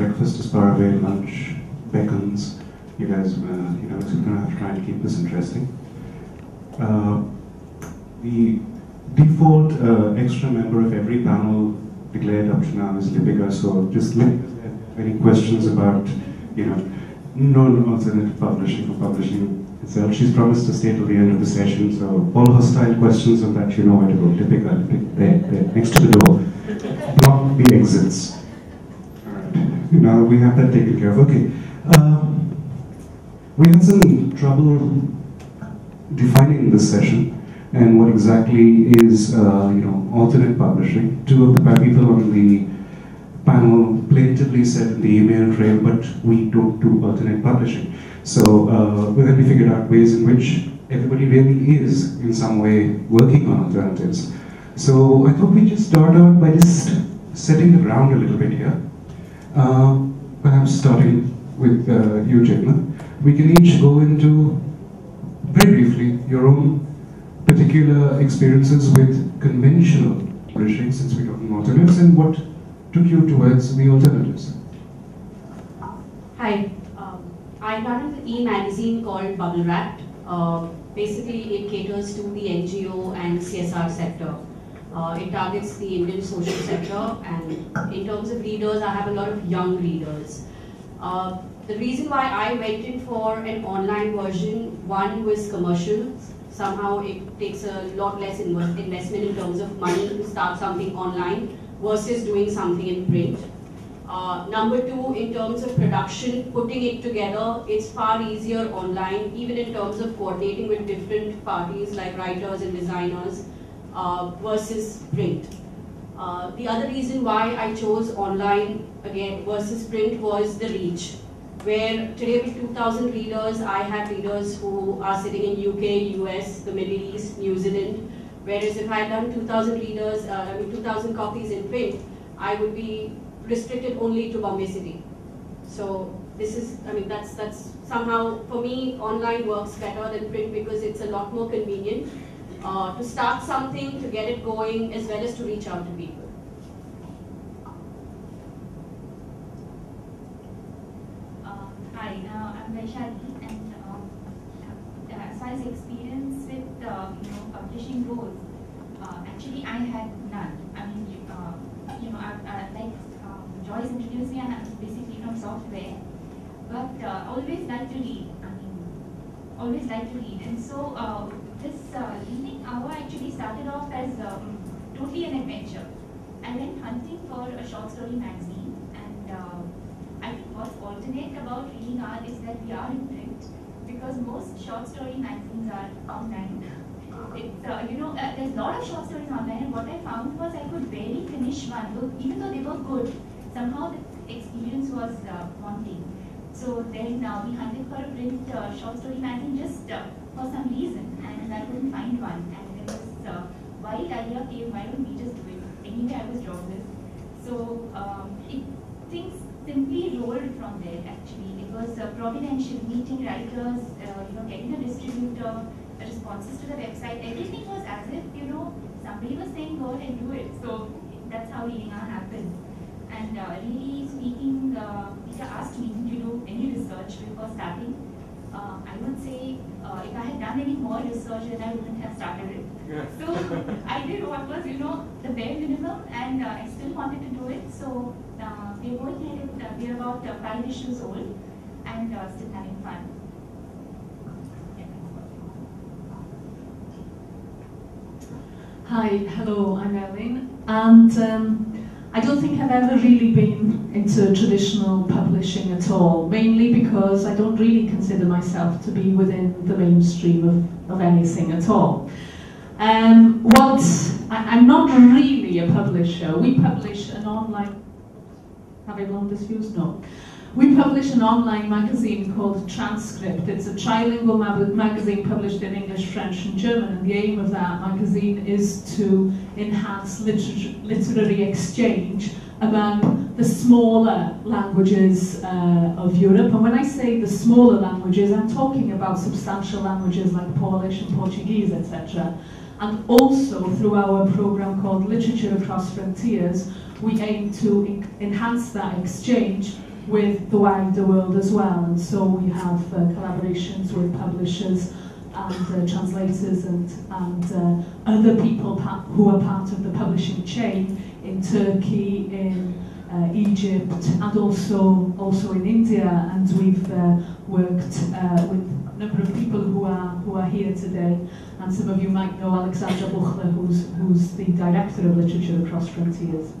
breakfast is far away, lunch beckons. You guys, uh, you know, we're going to have to try and keep this interesting. Uh, the default uh, extra member of every panel declared up to now is Lipika, so just let any questions about, you know, non-alternative publishing or publishing itself. She's promised to stay till the end of the session, so all hostile questions on that, you know where to go. Lipika there, there, next to the door. Block the exits. Now we have that taken care of. Okay. Um, we had some trouble defining this session and what exactly is, uh, you know, alternate publishing. Two of the people on the panel plaintively said in the email trail, but we don't do alternate publishing. So uh, then we figured out ways in which everybody really is, in some way, working on alternatives. So I thought we'd just start out by just setting the ground a little bit here. Uh, perhaps starting with uh, you, Chetna. We can each go into, very briefly, your own particular experiences with conventional publishing, since we're talking alternatives, and what took you towards the alternatives? Hi, um, I run an e-magazine called Bubble Wrapped. Uh, basically, it caters to the NGO and CSR sector. Uh, it targets the Indian social sector, and in terms of readers, I have a lot of young readers. Uh, the reason why I went in for an online version, one was commercial, somehow it takes a lot less investment in terms of money to start something online versus doing something in print. Uh, number two, in terms of production, putting it together, it's far easier online, even in terms of coordinating with different parties like writers and designers uh, versus print. Uh, the other reason why I chose online again versus print was the reach where today with 2,000 readers, I have readers who are sitting in UK, US, the Middle East, New Zealand, whereas if I had done 2,000 readers, uh, I mean 2,000 copies in print, I would be restricted only to Bombay City. So this is, I mean, that's, that's somehow, for me, online works better than print because it's a lot more convenient uh, to start something, to get it going, as well as to reach out to people. Hi, uh, I'm Vaishali, and as far experience with uh, you know publishing uh, actually I had none. I mean, uh, you know, like um, Joyce introduced me, and I'm basically from software, but uh, always like to read. I mean, always like to read, and so uh, this Reading Hour actually started off as um, totally an adventure. I went hunting for a short story magazine, and I think what's alternate about Reading Hour is that we are in print because most short story magazines are online. It's, uh, you know, uh, there's a lot of short stories online and what I found was I could barely finish one, though, even though they were good. Somehow the experience was uh, wanting. So then uh, we hunted for a print uh, short story magazine just uh, for some reason and I couldn't find one. And there was a wild idea came, why don't we just do it? Anyway, I was jobless. So um, it, things simply rolled from there actually. It was uh, providential, meeting writers, uh, you know, getting a distributor, responses to the website, everything was as if, you know, somebody was saying go ahead and do it. So that's how Reading Hour happened. And uh, really speaking, uh, Peter asked me to do any research before starting. Uh, I would say uh, if I had done any more research, then I wouldn't have started it. Yeah. So I did what was, you know, the bare minimum, and uh, I still wanted to do it. So uh, we're going ahead, uh, we're about uh, five issues old, and uh, still having fun. Hi, hello, I'm Ellen, and um, I don't think I've ever really been into traditional publishing at all, mainly because I don't really consider myself to be within the mainstream of, of anything at all. Um, what, I, am not really a publisher. We publish an online, have I blown this fuse? No. We publish an online magazine called Transcript. It's a trilingual ma magazine published in English, French, and German. And the aim of that magazine is to enhance liter literary exchange among the smaller languages uh, of Europe. And when I say the smaller languages, I'm talking about substantial languages like Polish and Portuguese, etc. And also through our program called Literature Across Frontiers, we aim to enhance that exchange with the wider world as well. And so we have uh, collaborations with publishers and uh, translators and, and uh, other people who are part of the publishing chain in Turkey, in uh, Egypt and also also in India and we've uh, worked uh, with a number of people who are who are here today and some of you might know Alexandra Buchler who's who's the director of literature across frontiers.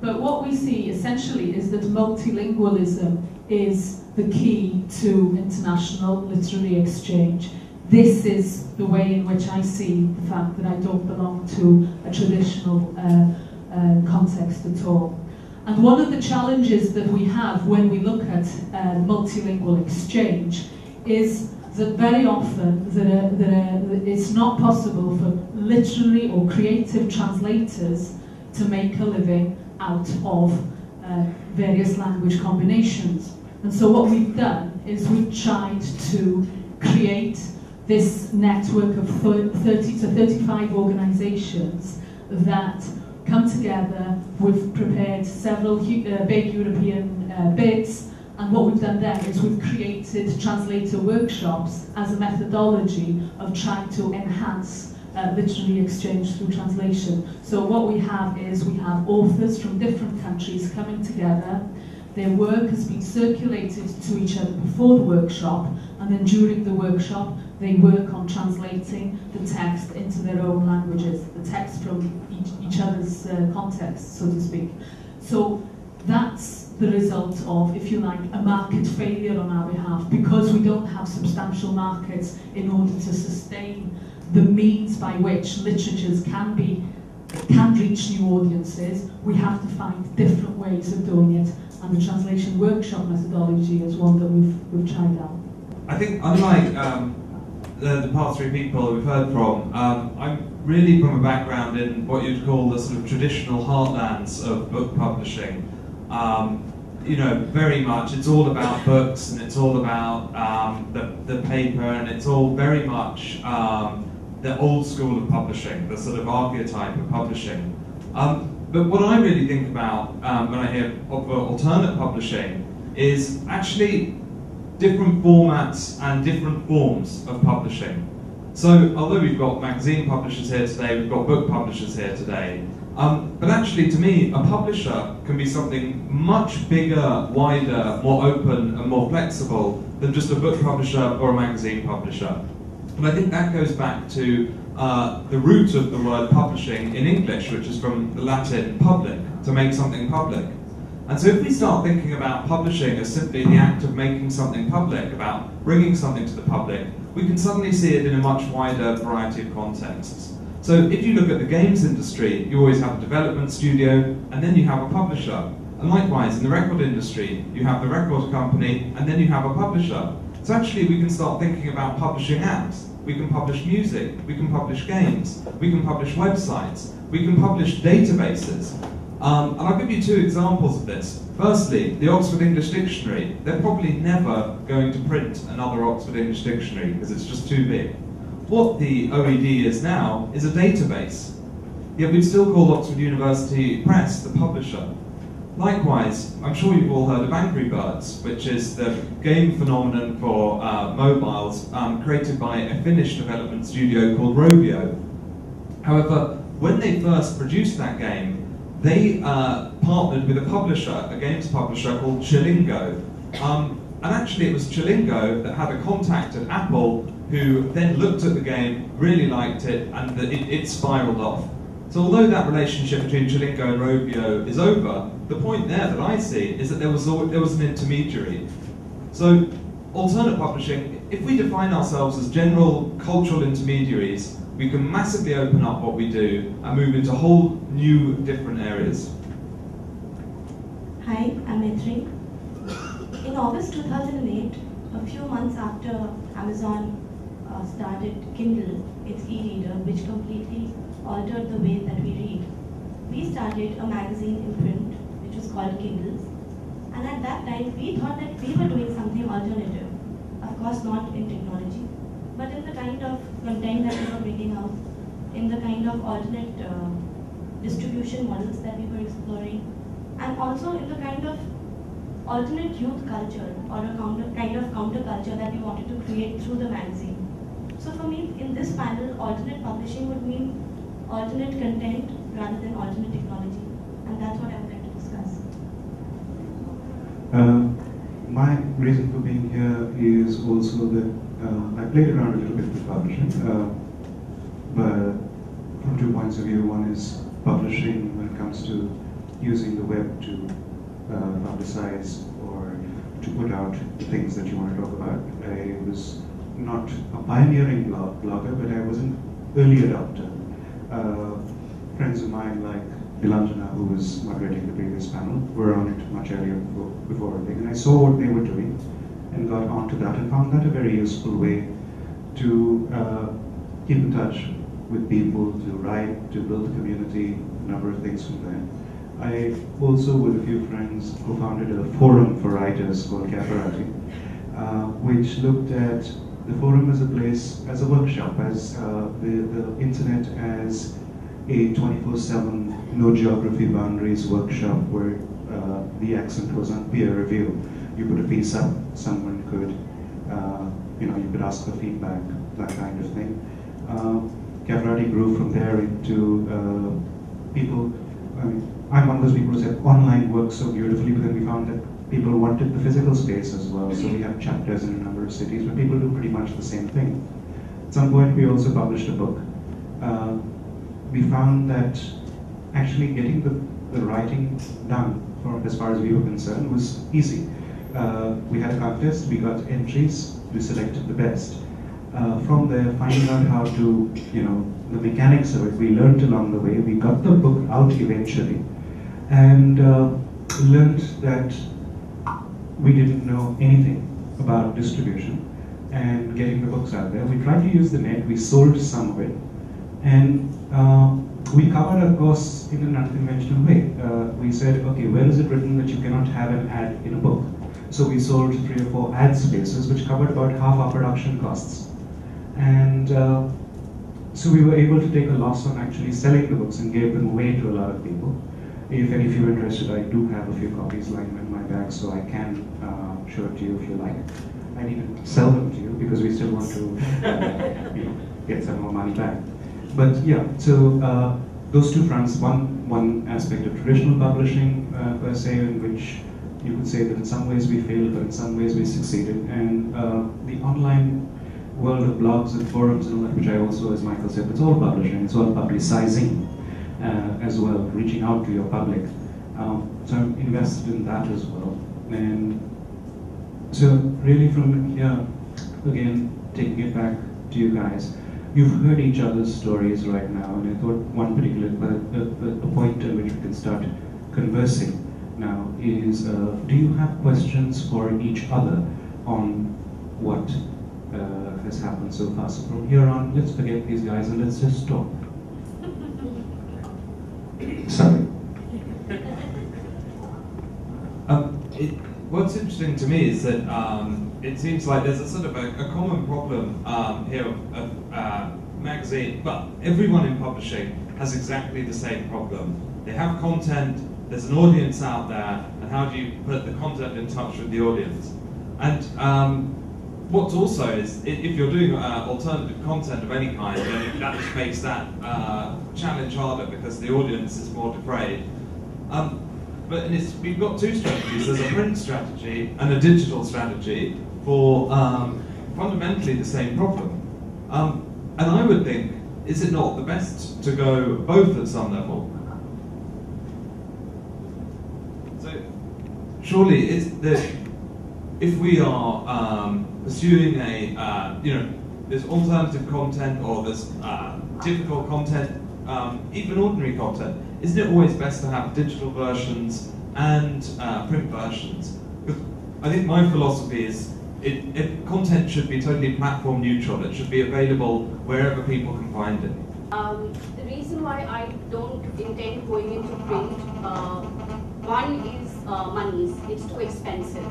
But what we see essentially is that multilingualism is the key to international literary exchange. This is the way in which I see the fact that I don't belong to a traditional uh, uh, context at all. And one of the challenges that we have when we look at uh, multilingual exchange is that very often uh, uh, it's not possible for literary or creative translators to make a living out of uh, various language combinations. And so what we've done is we've tried to create this network of 30 to 35 organizations that come together. We've prepared several uh, big European uh, bids, and what we've done there is we've created translator workshops as a methodology of trying to enhance uh, literary exchange through translation. So what we have is we have authors from different countries coming together. Their work has been circulated to each other before the workshop, and then during the workshop, they work on translating the text into their own languages, the text from each, each other's uh, context, so to speak. So that's the result of, if you like, a market failure on our behalf because we don't have substantial markets in order to sustain the means by which literatures can be can reach new audiences. We have to find different ways of doing it, and the translation workshop methodology is one that we've we've tried out. I think unlike um, the, the past three people we've heard from, um, I'm really from a background in what you'd call the sort of traditional heartlands of book publishing. Um, you know, very much it's all about books and it's all about um, the, the paper and it's all very much um, the old school of publishing, the sort of archetype of publishing. Um, but what I really think about um, when I hear of uh, alternate publishing is actually different formats and different forms of publishing. So, although we've got magazine publishers here today, we've got book publishers here today, um, but actually, to me, a publisher can be something much bigger, wider, more open, and more flexible than just a book publisher or a magazine publisher. And I think that goes back to uh, the root of the word publishing in English, which is from the Latin public, to make something public. And so if we start thinking about publishing as simply the act of making something public, about bringing something to the public, we can suddenly see it in a much wider variety of contexts. So if you look at the games industry, you always have a development studio, and then you have a publisher. And likewise, in the record industry, you have the record company, and then you have a publisher. So actually, we can start thinking about publishing apps. We can publish music, we can publish games, we can publish websites, we can publish databases. Um, and I'll give you two examples of this. Firstly, the Oxford English Dictionary. They're probably never going to print another Oxford English Dictionary because it's just too big. What the OED is now is a database. Yet we'd still call Oxford University Press the publisher. Likewise, I'm sure you've all heard of Angry Birds, which is the game phenomenon for uh, mobiles um, created by a Finnish development studio called Rovio. However, when they first produced that game, they uh, partnered with a publisher, a games publisher called Chillingo. Um, and actually, it was Chillingo that had a contact at Apple who then looked at the game, really liked it, and the, it, it spiraled off. So although that relationship between Chillingo and Rovio is over, the point there that I see is that there was, there was an intermediary. So alternate publishing, if we define ourselves as general cultural intermediaries, we can massively open up what we do and move into whole new different areas. Hi, I'm Maitri. In August 2008, a few months after Amazon uh, started Kindle, its e-reader, which completely altered the way that we read, we started a magazine in print, called Kindles. And at that time, we thought that we were doing something alternative. Of course, not in technology, but in the kind of content that we were bringing out, in the kind of alternate uh, distribution models that we were exploring, and also in the kind of alternate youth culture or a counter, kind of counterculture that we wanted to create through the magazine. So for me, in this panel, alternate publishing would mean alternate content rather than alternate technology. And that's what I would like to discuss. Uh, my reason for being here is also that uh, I played around a little bit with publishing, uh, but from two points of view. One is publishing when it comes to using the web to uh, publicize or to put out things that you want to talk about. I was not a pioneering blog, blogger, but I was an early adopter. Uh, friends of mine like Nilanjana, who was moderating the previous panel, were on it much earlier before, before and I saw what they were doing and got onto that and found that a very useful way to uh, keep in touch with people, to write, to build a community, a number of things from there. I also, with a few friends, co-founded a forum for writers called Caferati, uh, which looked at the forum as a place, as a workshop, as uh, the, the internet as a 24-7, no geography boundaries workshop where uh, the accent was on peer review. You put a piece up, someone could, uh, you know, you could ask for feedback, that kind of thing. Uh, Caferati grew from there into uh, people, I mean, I'm one of those people who said online works so beautifully, but then we found that people wanted the physical space as well. So we have chapters in a number of cities where people do pretty much the same thing. At some point, we also published a book. Uh, we found that actually getting the, the writing done, as far as we were concerned, was easy. Uh, we had a contest, we got entries, we selected the best. Uh, from there, finding out how to, you know, the mechanics of it, we learned along the way. We got the book out eventually and uh, learned that we didn't know anything about distribution and getting the books out there. We tried to use the net, we sold some of it, and uh, we covered our costs in an unconventional way. Uh, we said, okay, where is it written that you cannot have an ad in a book? So we sold three or four ad spaces, which covered about half our production costs. And uh, so we were able to take a loss on actually selling the books and gave them away to a lot of people. If any of you are interested, I do have a few copies lying in my bag, so I can uh, show it to you if you like. I need to sell them to you because we still want to you know, get some more money back. But yeah, so uh, those two fronts, one, one aspect of traditional publishing uh, per se, in which you could say that in some ways we failed, but in some ways we succeeded. And uh, the online world of blogs and forums and all that, which I also, as Michael said, it's all publishing, it's all publicizing uh, as well, reaching out to your public. Um, so I'm invested in that as well. And so really from here, again, taking it back to you guys, you've heard each other's stories right now, and I thought one particular a, a, point at which we can start conversing now is, uh, do you have questions for each other on what uh, has happened so far? So from here on, let's forget these guys and let's just talk. Sorry. Um, it, what's interesting to me is that um, it seems like there's a sort of a, a common problem um, here of, of uh, magazine, but everyone in publishing has exactly the same problem. They have content, there's an audience out there, and how do you put the content in touch with the audience? And um, what's also is if you're doing uh, alternative content of any kind, then that just makes that uh, challenge harder because the audience is more depraved. Um, but we've got two strategies. There's a print strategy and a digital strategy for um, fundamentally the same problem. Um, and I would think, is it not the best to go both at some level? So surely the if we are um, pursuing a, uh, you know, there's alternative content or there's uh, difficult content, um, even ordinary content, isn't it always best to have digital versions and uh, print versions? Because I think my philosophy is it, it, content should be totally platform neutral. It should be available wherever people can find it. Um, the reason why I don't intend going into print, uh, one is uh, monies. It's too expensive.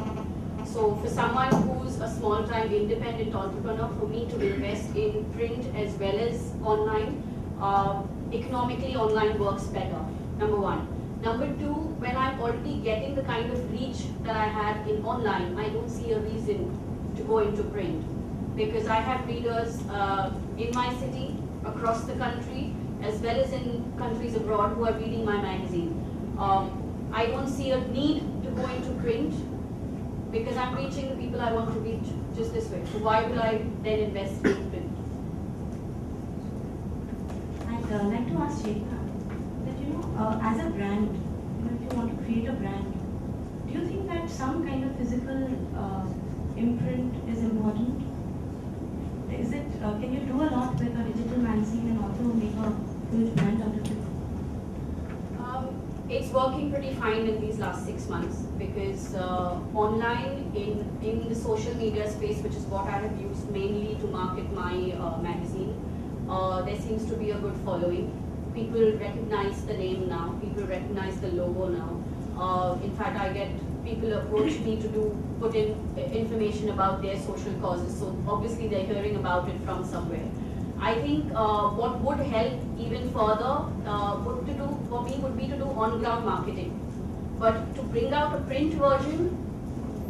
So for someone who's a small-time independent entrepreneur, for me to invest in print as well as online, uh, economically online works better, number one. Number two, when I'm already getting the kind of reach that I have in online, I don't see a reason to go into print. Because I have readers uh, in my city, across the country, as well as in countries abroad who are reading my magazine. Um, I don't see a need to go into print because I'm reaching the people I want to reach just this way. So why would I then invest in print? I'd uh, like to ask Shekhar uh, as a brand, if you want to create a brand, do you think that some kind of physical uh, imprint is important? Is it, uh, can you do a lot with a digital magazine and also make a huge brand out of it? Um, it's working pretty fine in these last six months because uh, online in, in the social media space, which is what I have used mainly to market my uh, magazine, uh, there seems to be a good following. People recognize the name now, people recognize the logo now. Uh, in fact, I get people approach me to do put in information about their social causes. So obviously they're hearing about it from somewhere. I think uh, what would help even further uh, would to do for me would be to do on-ground marketing. But to bring out a print version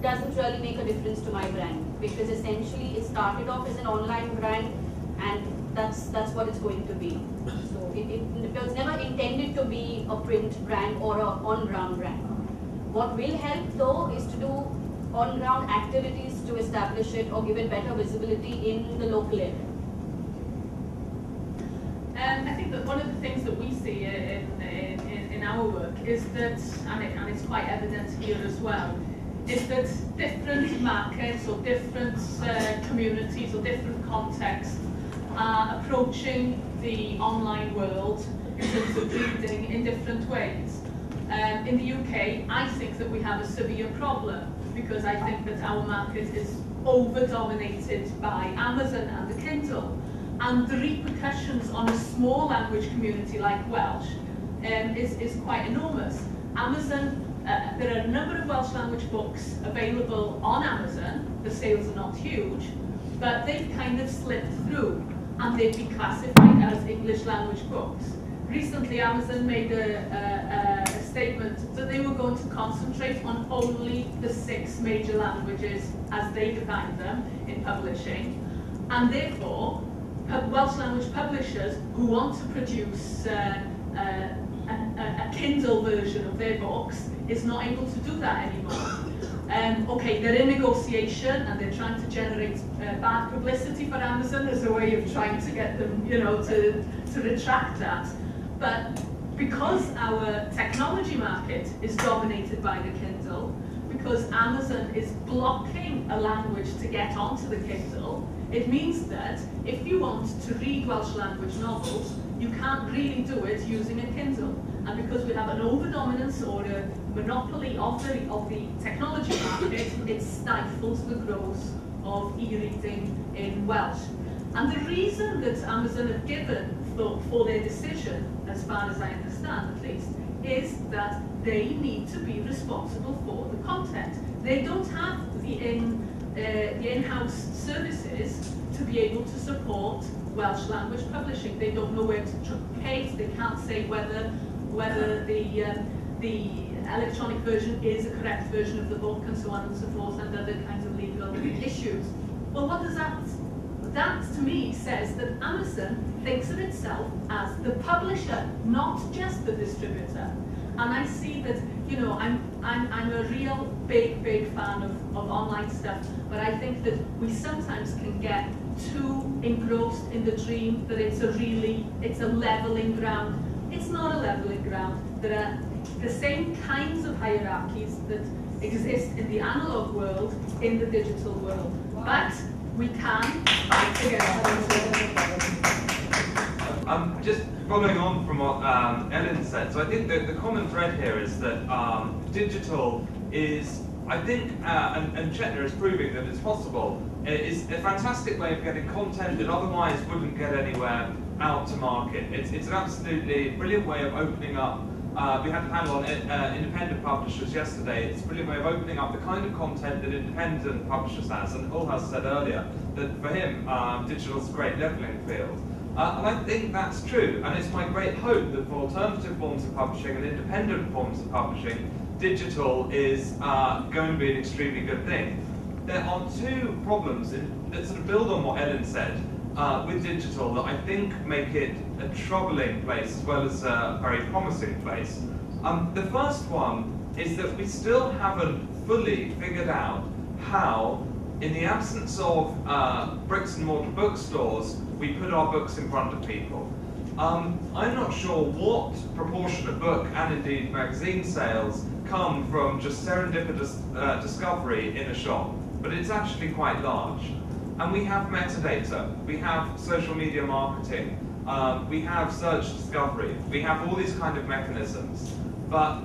doesn't really make a difference to my brand because essentially it started off as an online brand and that's that's what it's going to be. So it, it, it was never intended to be a print brand or a on-ground brand. What will help though is to do on-ground activities to establish it or give it better visibility in the local area. Um, I think that one of the things that we see in, in, in, in our work is that, and, it, and it's quite evident here as well, is that different markets or different uh, communities or different contexts approaching the online world in terms of reading in different ways. Um, in the UK, I think that we have a severe problem because I think that our market is over-dominated by Amazon and the Kindle and the repercussions on a small language community like Welsh um, is, is quite enormous. Amazon, uh, there are a number of Welsh language books available on Amazon, the sales are not huge, but they've kind of slipped through and they'd be classified as English language books. Recently Amazon made a, a, a statement that they were going to concentrate on only the six major languages as they define them in publishing and therefore Welsh language publishers who want to produce uh, uh, a, a, Kindle version of their books is not able to do that anymore. Um, okay, they're in negotiation and they're trying to generate uh, bad publicity for Amazon as a way of trying to get them, you know, to, to retract that. But because our technology market is dominated by the Kindle, because Amazon is blocking a language to get onto the Kindle, it means that if you want to read Welsh language novels, you can't really do it using a Kindle. And because we have an over-dominance or a monopoly of the, of the technology market, it stifles the growth of e-reading in Welsh. And the reason that Amazon have given for, for their decision, as far as I understand at least, is that they need to be responsible for the content. They don't have the in uh, the in-house services to be able to support Welsh language publishing. They don't know where to pay. They can't say whether whether the um, the electronic version is a correct version of the book and so on and so forth and other kinds of legal issues. Well, what does that that to me says that Amazon thinks of itself as the publisher, not just the distributor. And I see that, you know, I'm, I'm, I'm a real big, big fan of, of online stuff, but I think that we sometimes can get too engrossed in the dream that it's a really, it's a leveling ground. It's not a leveling ground. There are the same kinds of hierarchies that exist in the analog world in the digital world. But we can fight together. Um, just following on from what um, Ellen said, so I think that the common thread here is that um, digital is, I think, uh, and, and Chetna is proving that it's possible, it is a fantastic way of getting content that otherwise wouldn't get anywhere out to market. It's, it's an absolutely brilliant way of opening up uh, we had a panel on uh, independent publishers yesterday. It's a brilliant way of opening up the kind of content that independent publishers has. And Ulhas said earlier that for him, um, digital is a great leveling field. Uh, and I think that's true, and it's my great hope that for alternative forms of publishing and independent forms of publishing, digital is uh, going to be an extremely good thing. There are two problems in, that sort of build on what Ellen said uh, with digital that I think make it a troubling place as well as a very promising place. Um, the first one is that we still haven't fully figured out how, in the absence of uh, bricks and mortar bookstores, we put our books in front of people. Um, I'm not sure what proportion of book and indeed magazine sales come from just serendipitous uh, discovery in a shop, but it's actually quite large. And we have metadata, we have social media marketing, um, we have search discovery, we have all these kind of mechanisms. But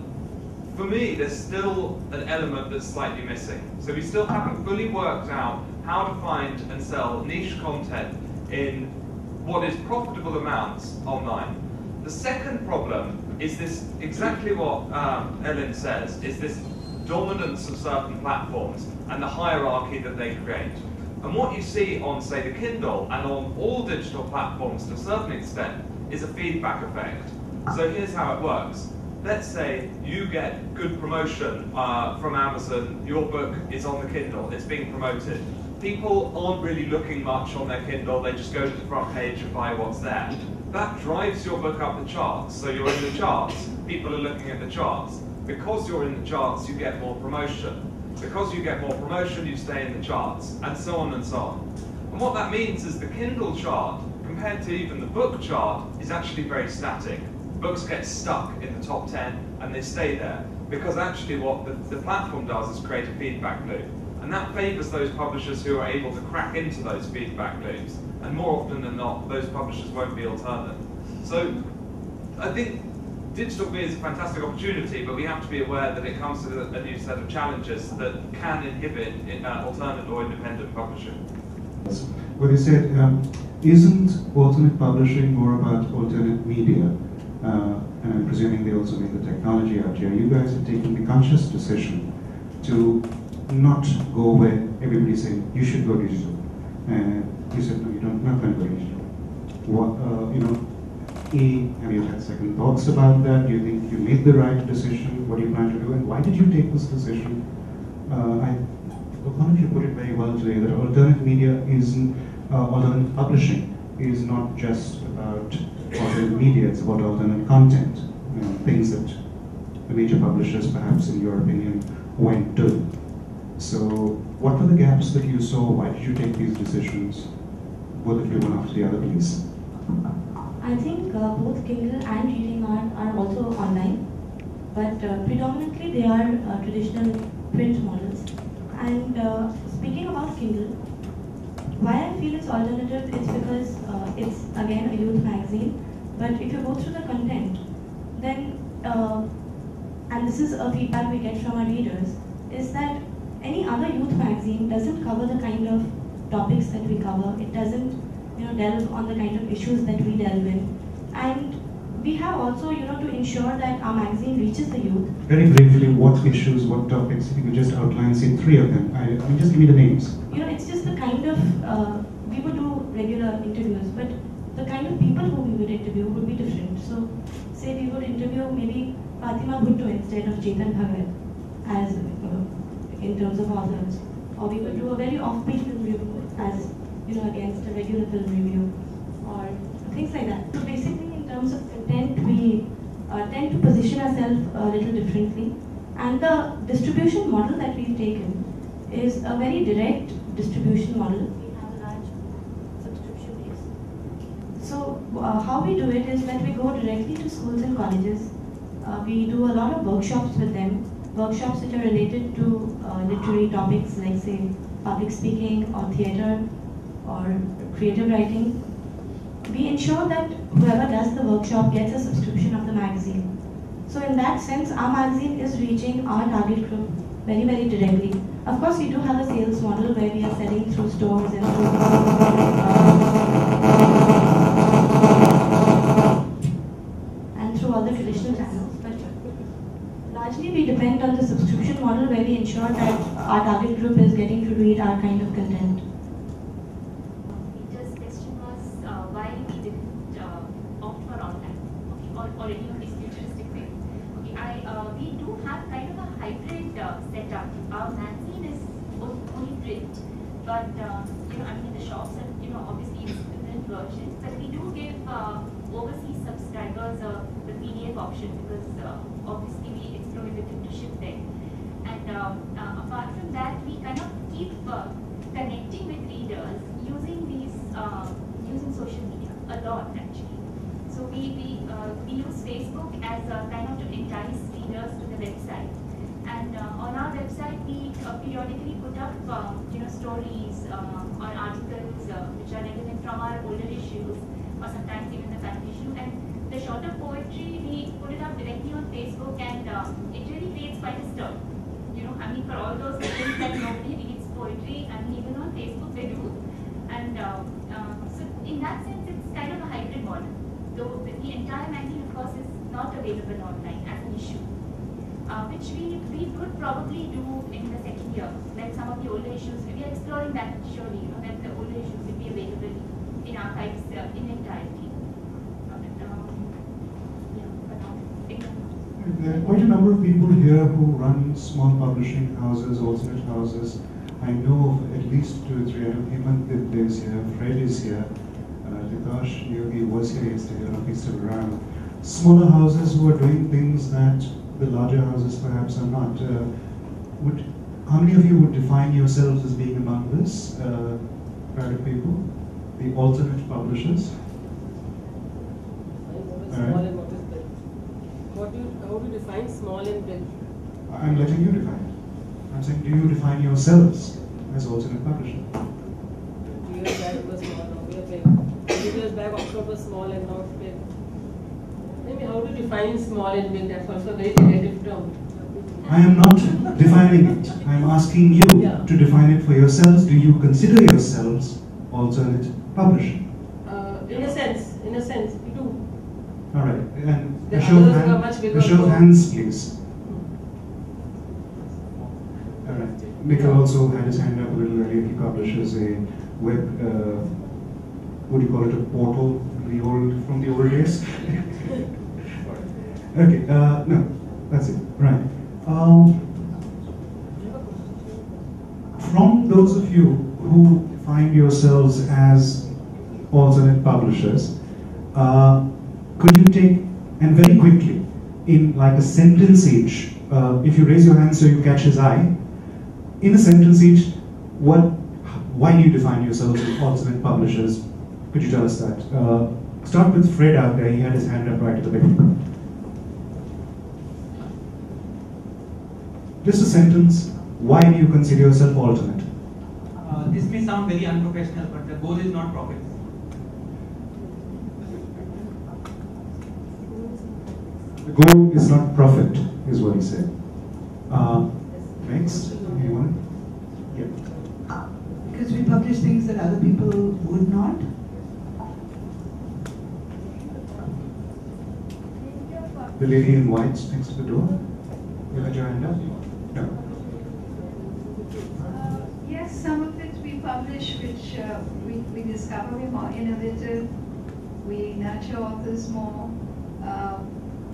for me, there's still an element that's slightly missing. So we still haven't fully worked out how to find and sell niche content in what is profitable amounts online. The second problem is this exactly what um, Ellen says, is this dominance of certain platforms and the hierarchy that they create. And what you see on, say, the Kindle and on all digital platforms to a certain extent is a feedback effect. So here's how it works. Let's say you get good promotion uh, from Amazon, your book is on the Kindle, it's being promoted people aren't really looking much on their Kindle, they just go to the front page and buy what's there. That drives your book up the charts, so you're in the charts, people are looking at the charts. Because you're in the charts, you get more promotion. Because you get more promotion, you stay in the charts, and so on and so on. And what that means is the Kindle chart, compared to even the book chart, is actually very static. Books get stuck in the top 10 and they stay there because actually what the, the platform does is create a feedback loop. And that favours those publishers who are able to crack into those feedback loops. And more often than not, those publishers won't be alternate. So I think digital is a fantastic opportunity, but we have to be aware that it comes with a, new set of challenges that can inhibit uh, alternate or independent publishing. What you said, um, isn't alternate publishing more about alternate media? Uh, and I'm presuming they also mean the technology out here. You guys are taking the conscious decision to not go where everybody's saying you should go digital. And you said, no, you don't, not going to go digital. What, uh, you know, Have you had second thoughts about that? Do you think you made the right decision? What do you plan to do? And why did you take this decision? Uh, I, one of you put it very well today that alternative media isn't, uh, alternate publishing is not just about alternative media, it's about alternate content. You know, things that the major publishers, perhaps in your opinion, went to. So what were the gaps that you saw? Why did you take these decisions? Both of you, one after the other, please. I think uh, both Kindle and Reading Hour are also online, but uh, predominantly they are uh, traditional print models. And uh, speaking about Kindle, why I feel it's alternative is because uh, it's again a youth magazine, but if you go through the content, then, uh, and this is a feedback we get from our readers, is that any other youth magazine doesn't cover the kind of topics that we cover. It doesn't, you know, delve on the kind of issues that we delve in. And we have also, you know, to ensure that our magazine reaches the youth. Very briefly, what issues, what topics? If you could just outline, say three of them. I, I mean, just give me the names. You know, it's just the kind of, uh, we would do regular interviews, but the kind of people who we would interview would be different. So, say we would interview maybe Fatima Bhutto instead of Chetan Bhagat as uh, in terms of authors. Or we could do a very offbeat film review as, you know, against a regular film review or things like that. So basically in terms of content, we uh, tend to position ourselves a little differently. And the distribution model that we've taken is a very direct distribution model. We have a large subscription base. So uh, how we do it is that we go directly to schools and colleges. Uh, we do a lot of workshops with them workshops which are related to uh, literary topics like say public speaking or theatre or creative writing, we ensure that whoever does the workshop gets a subscription of the magazine. So in that sense, our magazine is reaching our target group very, very directly. Of course, we do have a sales model where we are selling through stores and through uh, and through all the traditional channels But largely we depend on the subscription model where we ensure that our target group is getting to read our kind of content. Peter's question was uh, why we didn't uh, our magazine is only print, but uh, you know, I mean, in the shops, and you know, obviously it's different versions, but we do give uh, overseas subscribers uh, the PDF option because uh, obviously we it's prohibited to ship there. And um, apart from that, we kind of keep connecting with readers using these using social media a lot actually. So we we, we use Facebook as a kind of to entice readers to the website. And uh, on our website, we uh, periodically put up uh, you know stories uh, or articles uh, which are relevant from our older issues or sometimes even the current issue. And the shorter poetry, we put it up directly on Facebook, and it really creates quite a stir. You know, I mean, for all those things that nobody reads poetry, I mean, even on Facebook they do. And so, in that sense, it's kind of a hybrid model. Though the, the entire magazine, of course, is not available online as an issue, uh, which we, we could probably do in the second year. Like some of the older issues, we are exploring that surely, you know, that the older issues will be available in archives uh, in entirety. There are quite a number of people here who run small publishing houses, alternate houses. I know of at least two or three. I know Hemant Dip is here, Fred is here, uh, Dikash Yogi was here yesterday, if he's still around. Smaller houses who are doing things that the larger houses perhaps are not. Uh, would, how many of you would define yourselves as being among this uh, crowd of people? The alternate publishers? What is Alright. small and what is big? What do you, how do you define small and big? I'm letting you define it. I'm saying, do you define yourselves as alternate publisher? Two years back it was small, now we are big. Two years back Oxford was small and now it's big. Maybe how to define small and big, that's also a very relative term. I am not defining it. I am asking you Yeah. to define it for yourselves. Do you consider yourselves alternate publisher? Uh, in a sense, in a sense, we do. All right. And The a show of, hand- a show of hands, please. All right. Nikhil also had his hand up a little earlier. He publishes a web, uh, what do you call it, a portal from the old, from the old days? okay, uh, no, that's it. Right. Um, from those of you who find yourselves as alternate publishers, uh, could you take, and very quickly, in like a sentence each, uh, if you raise your hand so you catch his eye, in a sentence each, what, why do you define yourselves as alternate publishers? Could you tell us that? Uh, start with Fred out there, he had his hand up right at the beginning. Just a sentence, why do you consider yourself alternate? Uh, this may sound very unprofessional, but the goal is not profit. The goal is not profit, is what he said. Uh, next, anyone? Yeah. Because we publish things that other people would not. The lady in white next to the door. You had your hand up? No. Uh, Yes, some of it we publish, which uh, we, we discover we're more innovative, we nurture authors more. uh,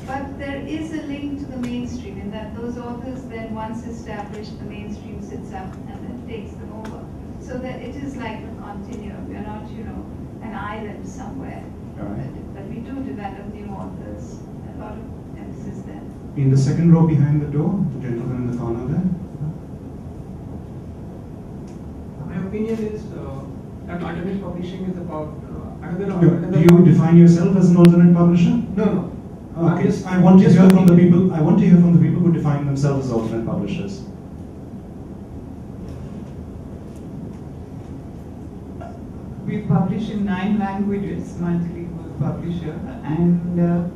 But there is a link to the mainstream in that those authors then once established, the mainstream sits up and then takes them over. So that it is like a continuum, we're not, you know, an island somewhere. Right. But- But we do develop new authors, a lot of emphasis there. In the second row behind the door, the gentleman in the corner there. My opinion is uh, that alternate publishing is about uh, another. No, another do you define yourself as an alternate publisher? No, no. Okay, just- I want to hear from the people, I want to hear from the people who define themselves as alternate publishers. We publish in nine languages, multilingual publisher, and uh,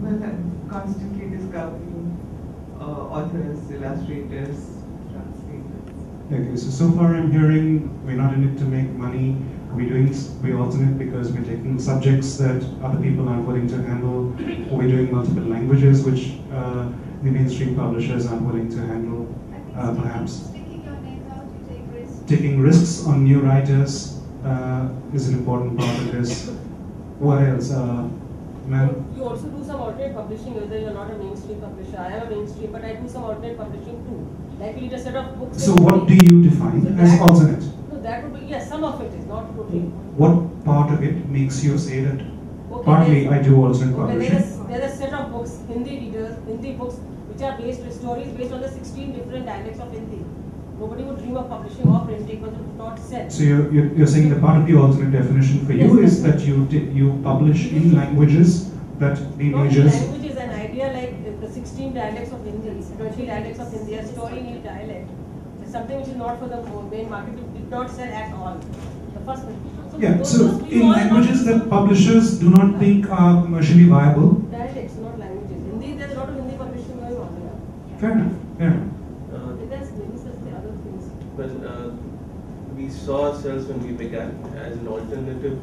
well, I'm constantly discovering uh, authors, illustrators, translators. Okay, so so far I'm hearing we're not in it to make money. We're doing s- we're alternate because we're taking subjects that other people aren't willing to handle, or we're doing multiple languages which uh, the mainstream publishers aren't willing to handle. Uh, perhaps Sticking your neck out, you take risks. taking risks on new writers uh, is an important part of this. What else, uh, ma'am? You also do some alternate publishing, whether you're not a mainstream publisher. I am a mainstream, but I do some alternate publishing too. Like need a set of books. So what do you define So as alternate? No, that would be, yes, some of it is, not totally. What part of it makes you say that Okay, partly I do alternate Okay, publishing? there's, there's a set of books, Hindi readers, Hindi books, which are based, with stories based on the 16 different dialects of Hindi. Nobody would dream of publishing or printing, but it would not sell. So you're, you're, you're saying that part of the alternate definition for you Yes, is that you di- you publish in languages that the Not in majors. language is an idea like the 16 dialects of Hindi, 20 dialects of Hindi, a story in each dialect. It's something which is not for the main market, it did not sell at all. The first one. So Yeah, those so in languages that publishers do not think are commercially viable. Dialects, not languages. Hindi, there's a lot of Hindi publishing going on. Fair enough. Fair enough. Uh, There's things, there's the other things. Well, uh, we saw ourselves when we began as an alternative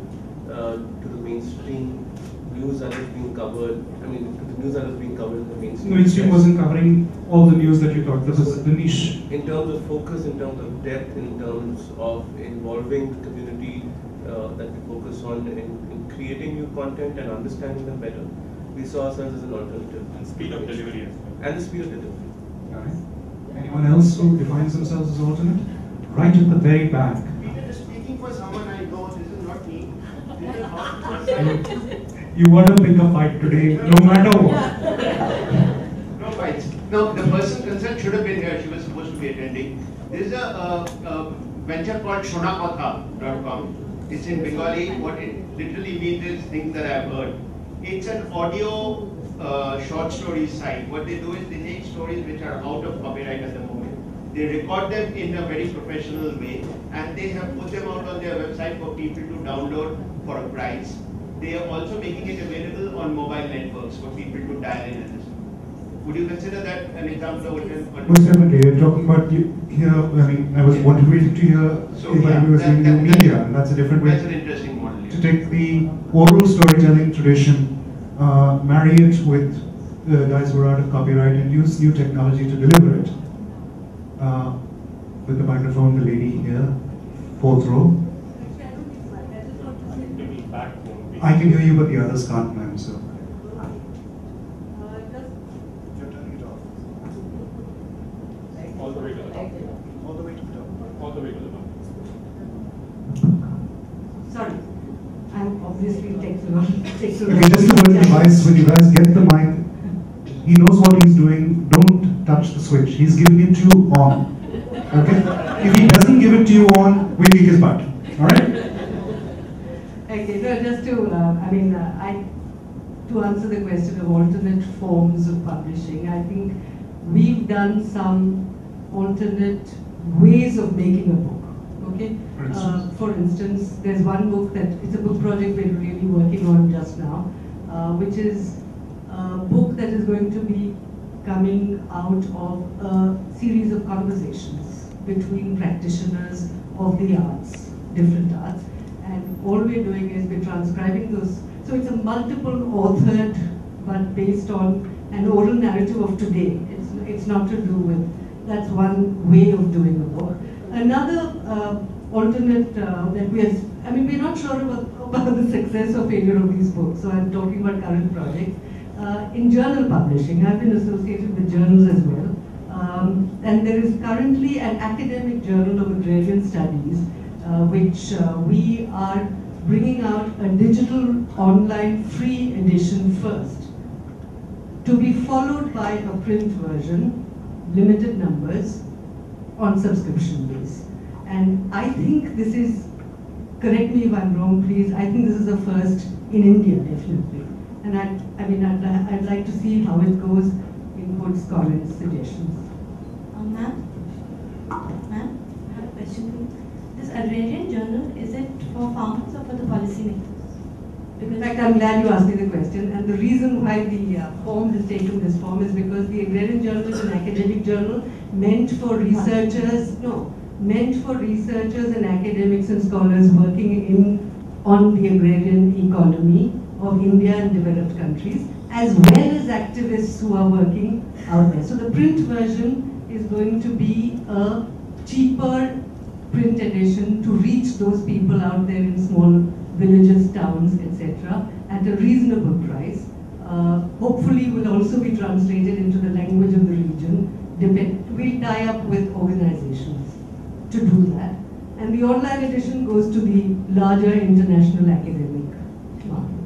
uh, to the mainstream news that that is being covered. I mean, to the news that that is being covered in the The mainstream. mainstream press. wasn't covering all the news that you thought. This was the niche. In terms of focus, in terms of depth, in terms of involving the community uh, that we focus on in, in creating new content and understanding them better, we saw ourselves as an alternative. And speed of delivery as well. And the speed of delivery. Anyone else who defines themselves as alternate? Right at the very back. Peter is speaking for someone I know, this is not me. You want to pick a fight today, no matter what. No fights. No, the person concerned should have been here, she was supposed to be attending. There is a, uh, uh venture called shonakotha.com. It's in Bengali, what it literally means is things that I've heard. It's an audio uh, short story site. What they do is they take stories which are out of copyright at the moment. They record them in a very professional way and they have put them out on their website for people to download for a price. They are also making it available on mobile networks for people to dial in and listen. Would you consider that an example of what Most definitely, you're talking about you, here. I mean, I was wanted waiting to hear So, if yeah, anybody was that- doing that- new that- media, and that's a different way That's an interesting model. yeah. to take the oral storytelling tradition, uh, marry it with the guys who are out of copyright, and use new technology to deliver it. Uh, with the microphone, the lady here, fourth row. I can hear you, but the others can't, ma'am. So. All the way to the top. All the way to the top. All the way to the top. Sorry, I'm obviously technology. Okay, just a advice when you guys get the mic, he knows what he's doing. Don't touch the switch. He's giving it to you on. Okay? If he doesn't give it to you on, we kick his butt. Alright? Okay, no, just to, uh, I mean, uh, I, to answer the question of alternate forms of publishing, I think we've done some alternate ways of making a book. Okay? For Uh, instance? for instance, there's one book that, it's a book project we're really working on just now, uh, which is a book that is going to be coming out of a series of conversations between practitioners of the arts, different arts. And all we're doing is we're transcribing those. So it's a multiple authored, but based on an oral narrative of today. It's, it's not to do with, that's one way of doing a book. Another uh, alternate uh, that we are, I mean, we're not sure about the success or failure of these books. So I'm talking about current projects. Uh, in journal publishing, I've been associated with journals as well. Um, and there is currently an academic journal of agrarian studies, uh, which uh, we are bringing out a digital online free edition first, to be followed by a print version, limited numbers, on subscription base. And I think this is, correct me if I'm wrong, please, I think this is the first in India, definitely. And I, I mean, I'd, I'd like to see how it goes, in inputs, comments, suggestions. Um, ma'am? Ma'am, I have a question for you. This agrarian journal, is it for farmers or for the policymakers? In fact, I'm glad you asked me the question, and the reason why the uh, form has taken this form is because the Agrarian Journal is an academic journal meant for researchers, no, meant for researchers and academics and scholars working in, on the agrarian economy of India and developed countries, as well as activists who are working out there. So the print version is going to be a cheaper print edition to reach those people out there in small villages, towns, etc., at a reasonable price. Uh, hopefully, will also be translated into the language of the region, we'll tie up with organizations to do that. And the online edition goes to the larger international academic market.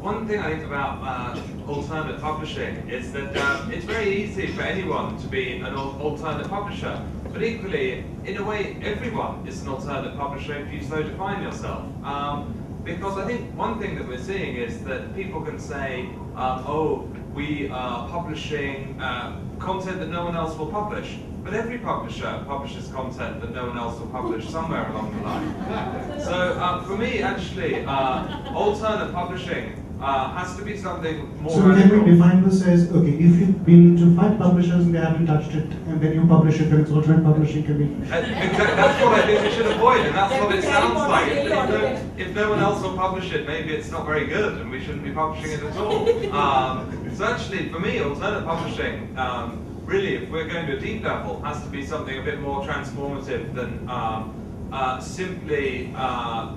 One thing I think about uh, alternate publishing is that uh, it's very easy for anyone to be an alternative publisher. But equally, in a way, everyone is an alternative publisher if you so define yourself. Um, because I think one thing that we're seeing is that people can say, um, oh, we are publishing uh, content that no one else will publish. But every publisher publishes content that no one else will publish somewhere along the line. So uh, for me, actually, uh, alternate publishing uh, has to be something more So can radical. we define this as, okay, if you've been to five publishers and they haven't touched it, and then you publish it, then it's alternate publishing can be... Uh, Exactly, that's what I think we should avoid, and that's what it sounds like. If, if, no, if no one else will publish it, maybe it's not very good, and we shouldn't be publishing it at all. Um, so actually, for me, alternate publishing, um, really, if we're going to a deep level, has to be something a bit more transformative than um, uh, simply uh,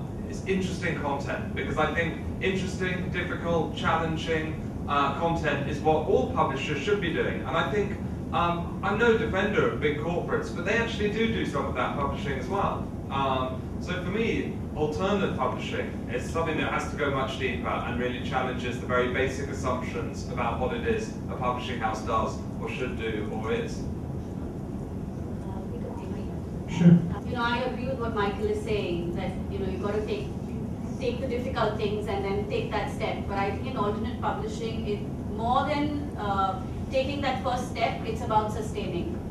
interesting content. Because I think interesting, difficult, challenging uh, content is what all publishers should be doing. And I think um, I'm no defender of big corporates, but they actually do do some of that publishing as well. Um, so for me, alternative publishing is something that has to go much deeper and really challenges the very basic assumptions about what it is a publishing house does or should do or is. Sure. You know, I agree with what Michael is saying, that, you know, you've got to take, take the difficult things and then take that step. But I think in alternate publishing, it more than uh, taking that first step, it's about sustaining.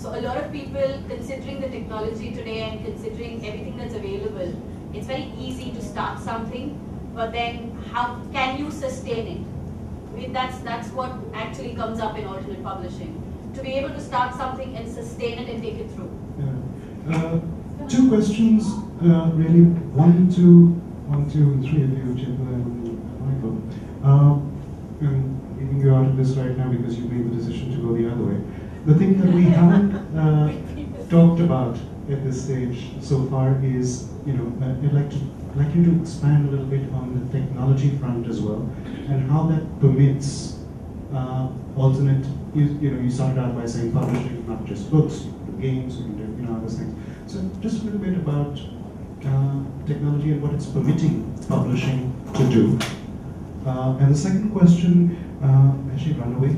So a lot of people, considering the technology today and considering everything that's available, it's very easy to start something, but then how can you sustain it? I mean, that's, that's what actually comes up in alternate publishing. To be able to start something and sustain it and take it through. Uh, two questions, uh, really. One, two, one, two, and three of you, Chippa and Michael. Uh, I'm leaving you out of this right now because you made the decision to go the other way. The thing that we haven't uh, talked about at this stage so far is, you know, uh, I'd like to I'd like you to expand a little bit on the technology front as well, and how that permits uh, alternate. You, you know, you started out by saying publishing not just books, games, you do you know other things. So just a little bit about uh, technology and what it's permitting publishing to do. Uh, and the second question, uh, she run away?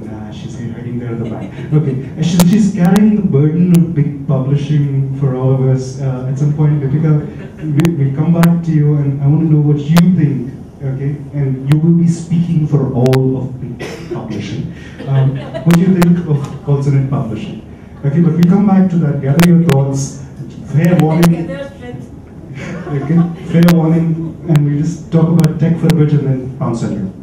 Nah, she's hiding there at the back. Okay, Uh, she's, carrying the burden of big publishing for all of us. Uh, at some point, Deepika, we, we'll come back to you, and I want to know what you think. Okay, and you will be speaking for all of big publishing. Um, what do you think of alternate publishing? Okay, but we come back to that. Gather your thoughts. Fair warning. Okay, fair warning, and we just talk about tech for a bit and then bounce on you.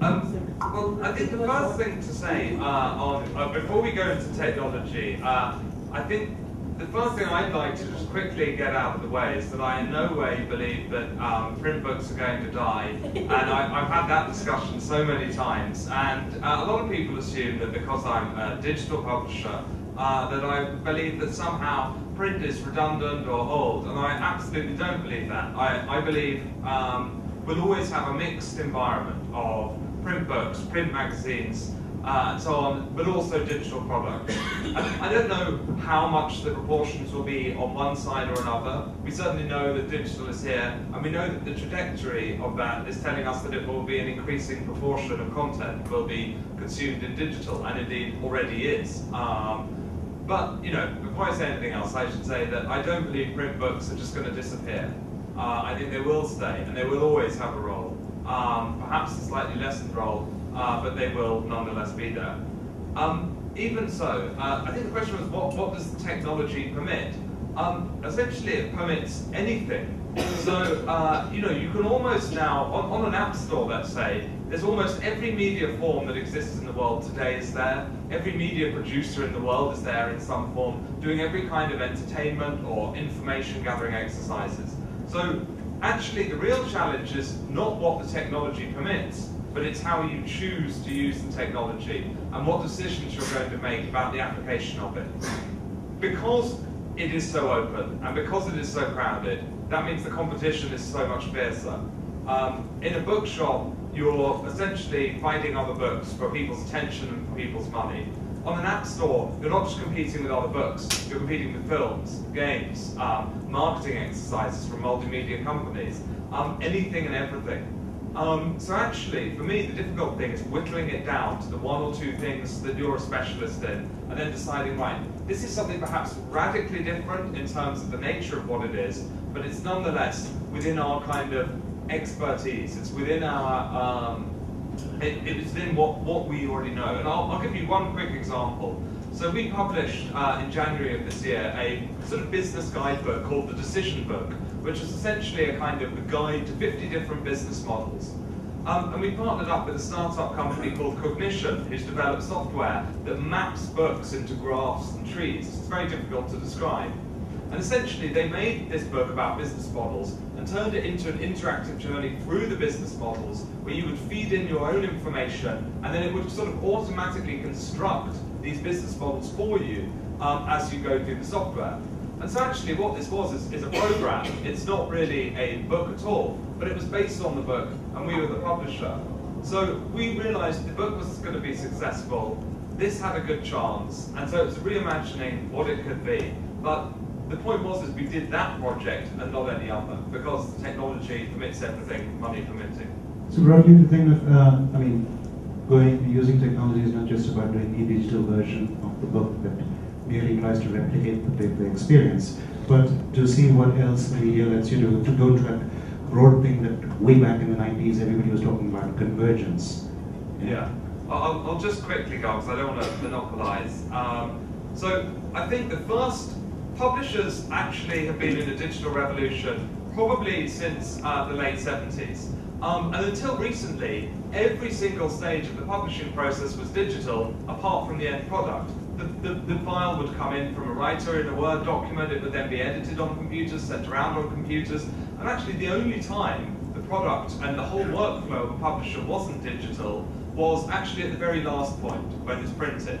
Um, well, I think the first thing to say uh, on uh, before we go into technology, uh, I think the first thing I'd like to just quickly get out of the way is that I in no way believe that um, print books are going to die, and I, I've had that discussion so many times. And uh, a lot of people assume that because I'm a digital publisher, uh, that I believe that somehow print is redundant or old, and I absolutely don't believe that. I, I believe um, we'll always have a mixed environment of print books, print magazines, uh, and so on, but also digital products. I don't know how much the proportions will be on one side or another. We certainly know that digital is here, and we know that the trajectory of that is telling us that it will be an increasing proportion of content will be consumed in digital, and indeed already is. Um, but, you know, before I say anything else, I should say that I don't believe print books are just going to disappear. Uh, I think they will stay, and they will always have a role. Um, perhaps a slightly lessened role, uh, but they will nonetheless be there. Um, even so, uh, I think the question was what, what does technology permit? Um, essentially, it permits anything. So, uh, you know, you can almost now, on, on an app store, let's say, there's almost every media form that exists in the world today is there. Every media producer in the world is there in some form, doing every kind of entertainment or information gathering exercises. So, actually, the real challenge is not what the technology permits, but it's how you choose to use the technology and what decisions you're going to make about the application of it. Because it is so open and because it is so crowded, that means the competition is so much fiercer. Um, in a bookshop, you're essentially finding other books for people's attention and for people's money. On an app store, you're not just competing with other books, you're competing with films, games, um, marketing exercises from multimedia companies, um, anything and everything. Um, so actually, for me, the difficult thing is whittling it down to the one or two things that you're a specialist in, and then deciding, right, this is something perhaps radically different in terms of the nature of what it is, but it's nonetheless within our kind of expertise. It's within our, um, it, it's within what, what we already know. And I'll, I'll give you one quick example. So we published uh, in January of this year a sort of business guidebook called the Decision Book, which is essentially a kind of a guide to 50 different business models. Um, and we partnered up with a startup company called Cognition, who's developed software that maps books into graphs and trees. It's very difficult to describe. And essentially, they made this book about business models and turned it into an interactive journey through the business models where you would feed in your own information and then it would sort of automatically construct these business models for you um, as you go through the software. And so actually what this was is, is, a program. It's not really a book at all, but it was based on the book and we were the publisher. So we realized the book was going to be successful, this had a good chance, and so it was reimagining what it could be. But the point was is we did that project and not any other because technology permits everything, money permitting. So broadly, the thing of, uh, I mean, going using technology is not just about doing a digital version of the book that merely tries to replicate the, the experience, but to see what else media lets you do, to go to that broad thing that way back in the 90s everybody was talking about, convergence. Yeah. yeah. I'll, I'll, just quickly go because I don't want to monopolize. Um, so I think the first publishers actually have been in a digital revolution probably since uh, the late 70s. Um, and until recently, every single stage of the publishing process was digital, apart from the end product. The, the, the, file would come in from a writer in a Word document, it would then be edited on computers, sent around on computers, and actually the only time the product and the whole workflow of a publisher wasn't digital was actually at the very last point, when it's printed.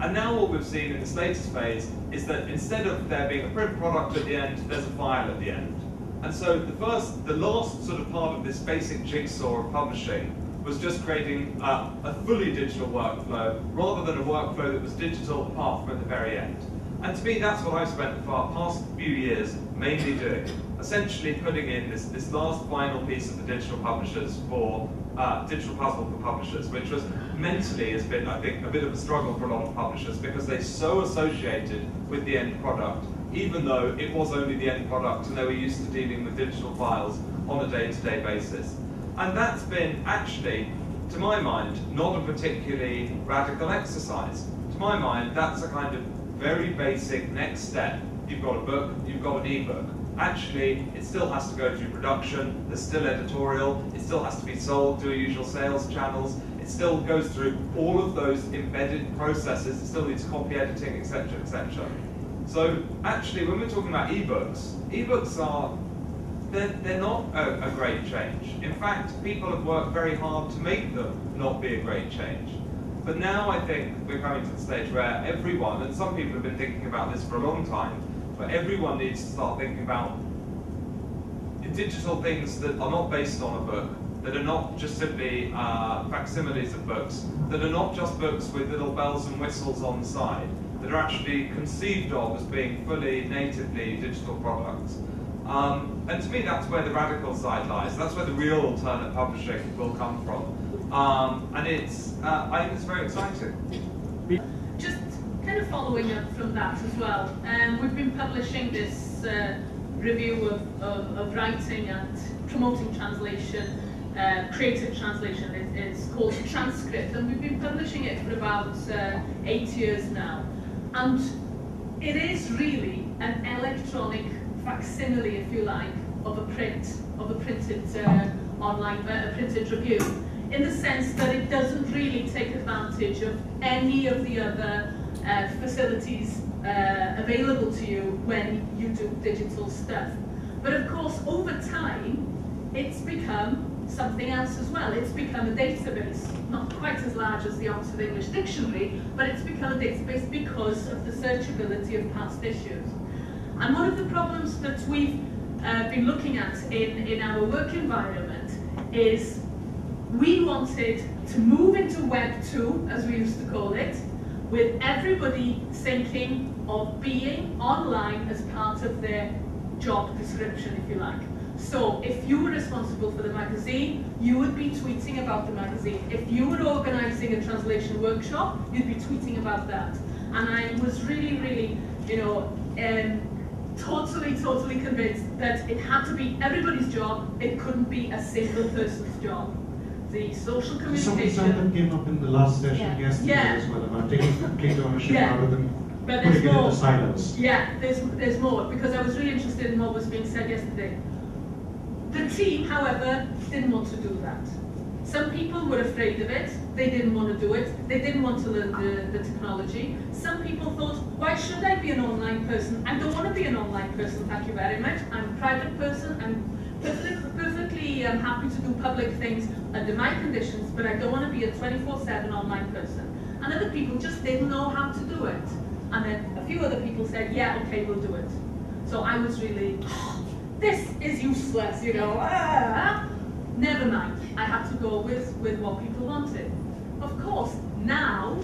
And now what we've seen in this latest phase is that instead of there being a print product at the end, there's a file at the end. And so the first, the last sort of part of this basic jigsaw of publishing was just creating uh, a fully digital workflow rather than a workflow that was digital apart from at the very end. And to me, that's what I've spent the past few years mainly doing. Essentially putting in this, this last final piece of the digital publishers for uh, digital puzzle for publishers, which was mentally has been, I think, a bit of a struggle for a lot of publishers because they're so associated with the end product, even though it was only the end product and they were used to dealing with digital files on a day-to-day -day basis. And that's been actually, to my mind, not a particularly radical exercise. To my mind, that's a kind of very basic next step. You've got a book, you've got an ebook actually it still has to go through production, there's still editorial, it still has to be sold to usual sales channels, it still goes through all of those embedded processes, it still needs copy editing, etc., etc. So actually, when we're talking about ebooks, ebooks are they're, they're not a, a great change. In fact, people have worked very hard to make them not be a great change. But now I think we're coming to the stage where everyone, and some people have been thinking about this for a long time, but everyone needs to start thinking about digital things that are not based on a book, that are not just simply uh, facsimiles of books, that are not just books with little bells and whistles on the side, that are actually conceived of as being fully natively digital products. Um, and to me, that's where the radical side lies. That's where the real alternate publishing will come from. Um, and it's, uh, I think it's very exciting. Kind of following up from that as well, um, we've been publishing this uh, review of, of, of, writing and promoting translation, uh, creative translation is, is, called Transcript, and we've been publishing it for about uh, eight years now. And it is really an electronic facsimile, if you like, of a print, of a printed uh, online, uh, a printed review, in the sense that it doesn't really take advantage of any of the other uh, facilities uh, available to you when you do digital stuff. But of course, over time, it's become something else as well. It's become a database, not quite as large as the Oxford English Dictionary, but it's become a database because of the searchability of past issues. And one of the problems that we've uh, been looking at in, in our work environment is we wanted to move into Web 2, as we used to call it, with everybody thinking of being online as part of their job description, if you like. So if you were responsible for the magazine, you would be tweeting about the magazine. If you were organising a translation workshop, you'd be tweeting about that. And I was really, really, you know, um, totally, totally convinced that it had to be everybody's job. It couldn't be a single person's job. The social Something communication. that came up in the last session Yeah. yesterday Yeah. as well about taking complete ownership Yeah. rather than But putting there's it more. into silos. Yeah, there's, there's more, because I was really interested in what was being said yesterday. The team, however, didn't want to do that. Some people were afraid of it, they didn't want to do it, they didn't want to learn the, the technology. Some people thought, why should I be an online person? I don't want to be an online person, thank you very much. I'm a private person, I'm um, happy to do public things under my conditions, but I don't want to be a 24-7 online person. And other people just didn't know how to do it. And then a few other people said, yeah, okay, we'll do it. So I was really, this is useless, you know. Ah. Never mind. I had to go with, with what people wanted. Of course, now,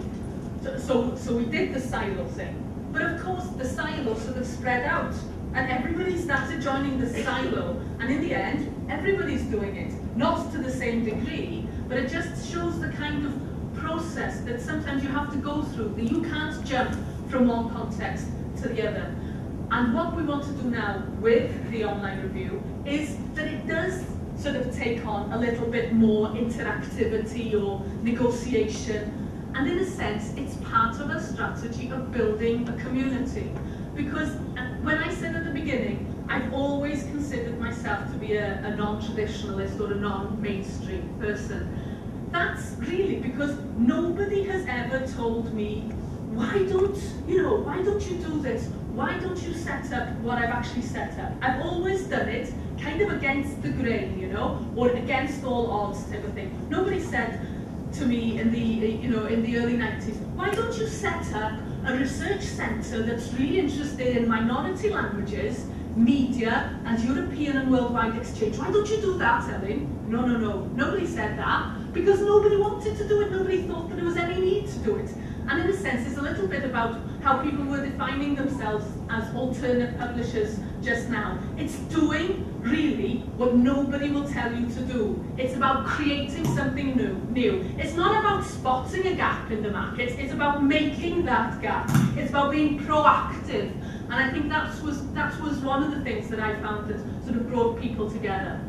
so, so, so we did the silo thing. But of course, the silo sort of spread out. And everybody started joining the silo. And in the end, everybody's doing it. Not to the same degree, but it just shows the kind of process that sometimes you have to go through. That you can't jump from one context to the other. And what we want to do now with the online review is that it does sort of take on a little bit more interactivity or negotiation. And in a sense, it's part of a strategy of building a community. Because when I said at the beginning, I've always considered myself to be a, a non-traditionalist or a non-mainstream person. That's really because nobody has ever told me, why don't, you know, why don't you do this? Why don't you set up what I've actually set up? I've always done it kind of against the grain, you know, or against all odds type of thing. Nobody said to me in the, you know, in the early 90s, why don't you set up a research centre that's really interested in minority languages, media, and European and worldwide exchange? Why don't you do that, Ellen? No, no, no. Nobody said that because nobody wanted to do it. Nobody thought that there was any need to do it. And in a sense, it's a little bit about how people were defining themselves as alternate publishers just now. It's doing really what nobody will tell you to do. It's about creating something new. new. It's not about spotting a gap in the market, it's about making that gap. It's about being proactive. And I think that was, that was one of the things that I found that sort of brought people together.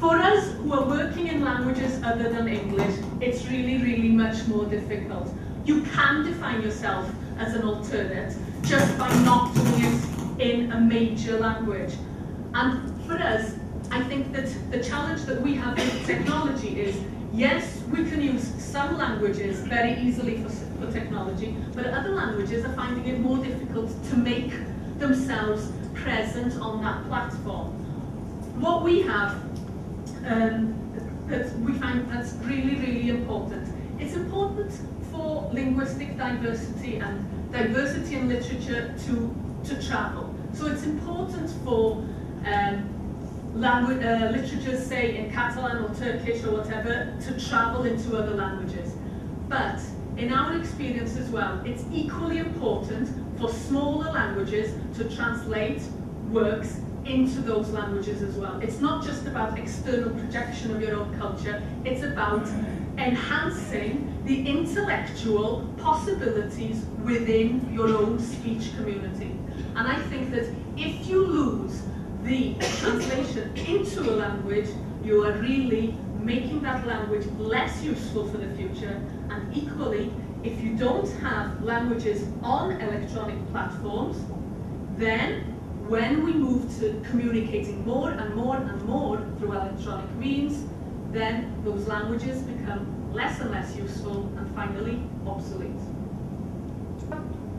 For us who are working in languages other than English, it's really, really much more difficult. You can define yourself as an alternate just by not doing it in a major language. And for us, I think that the challenge that we have with technology is, yes, we can use some languages very easily for, for technology, but other languages are finding it more difficult to make themselves present on that platform. What we have um, that we find that's really, really important. It's important for linguistic diversity and diversity in literature to, to travel. So it's important for um, language, uh, literature, say in Catalan or Turkish or whatever, to travel into other languages. But in our experience as well, it's equally important for smaller languages to translate works into those languages as well. It's not just about external projection of your own culture, it's about enhancing the intellectual possibilities within your own speech community. And I think that if you lose the translation into a language, you are really making that language less useful for the future. And equally, if you don't have languages on electronic platforms, then when we move to communicating more and more and more through electronic means, then those languages become less and less useful and finally obsolete.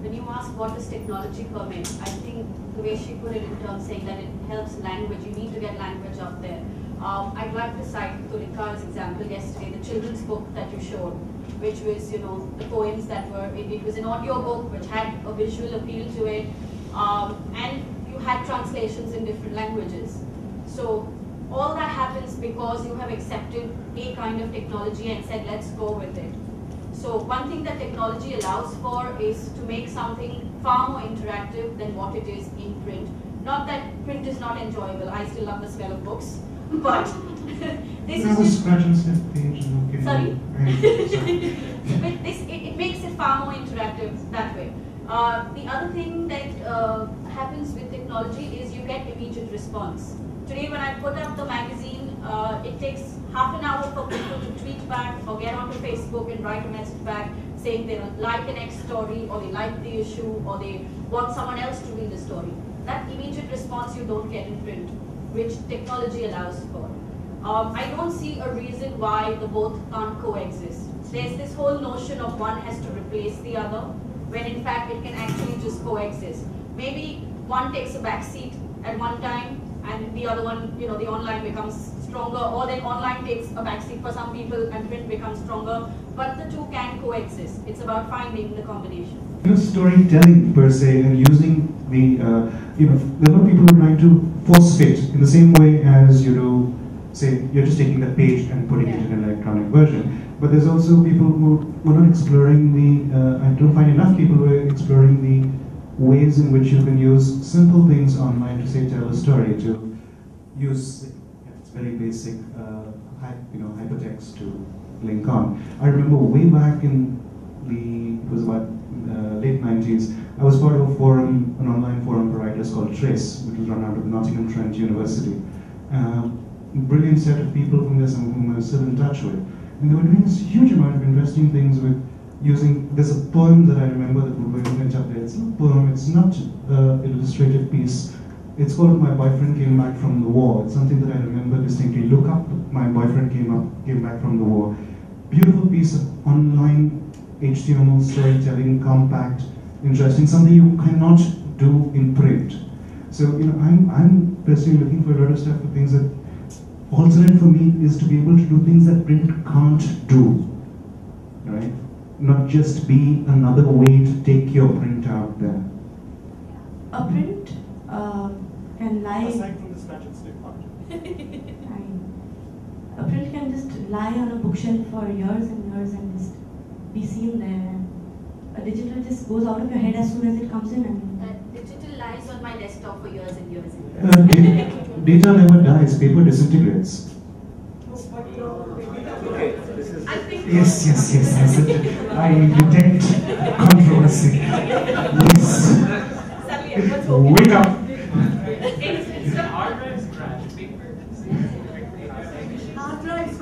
When you ask what does technology permit, I think the way she put it in terms saying that it helps language, you need to get language out there. Um, I'd like to cite Tulika's example yesterday, the children's book that you showed, which was, you know, the poems that were, it, it was an audio book which had a visual appeal to it, um, and you had translations in different languages. So all that happens because you have accepted a kind of technology and said, let's go with it. So one thing that technology allows for is to make something far more interactive than what it is in print. Not that print is not enjoyable, I still love the smell of books, but this I is was just scratching page and okay. Sorry? Right, sorry. but this, it, it makes it far more interactive that way. Uh, the other thing that uh, happens with technology is you get immediate response. Today when I put up the magazine, uh, it takes half an hour for people to tweet back or get onto Facebook and write a message back saying they like an X story or they like the issue or they want someone else to read the story. That immediate response you don't get in print, which technology allows for. Um, I don't see a reason why the both can't coexist. There's this whole notion of one has to replace the other, when in fact it can actually just coexist. Maybe one takes a back seat at one time and the other one, you know, the online becomes stronger or then online takes a back seat for some people and print becomes stronger, but the two can coexist. It's about finding the combination. You know, storytelling per se and using the, uh, you know, there are people who are trying to force fit in the same way as you know, say, you're just taking the page and putting it in an electronic version. But there's also people who who are not exploring the, uh, I don't find enough people who are exploring the ways in which you can use simple things online to say tell a story, to use it's very basic, uh, you know, hypertext to link on. I remember way back in the it was about uh, late 90s. I was part of a forum, an online forum for writers called Trace, which was run out of Nottingham Trent University. Um, brilliant set of people from there, some of whom I'm still in touch with. And they were doing this huge amount of interesting things with using, there's a poem that I remember that would went up there. It's not a poem, it's not uh, an illustrative piece. It's called My Boyfriend Came Back from the War. It's something that I remember distinctly. Look up, My Boyfriend Came up, came back from the war. Beautiful piece of online HTML storytelling, compact, interesting, something you cannot do in print. So, you know, I'm, I'm personally looking for a lot of stuff for things that alternate for me is to be able to do things that print can't do? Not just be another way to take your print out there. A print uh, can lie. Aside from the scratch and sniff part. A print can just lie on a bookshelf for years and years and just be seen there. A digital just goes out of your head as soon as it comes in. And Uh, digital lies on my desktop for years and years and Uh, years. da- data never dies, paper disintegrates. Okay, this Yes, yes, yes, yes. I detect controversy. Yes. Wake up.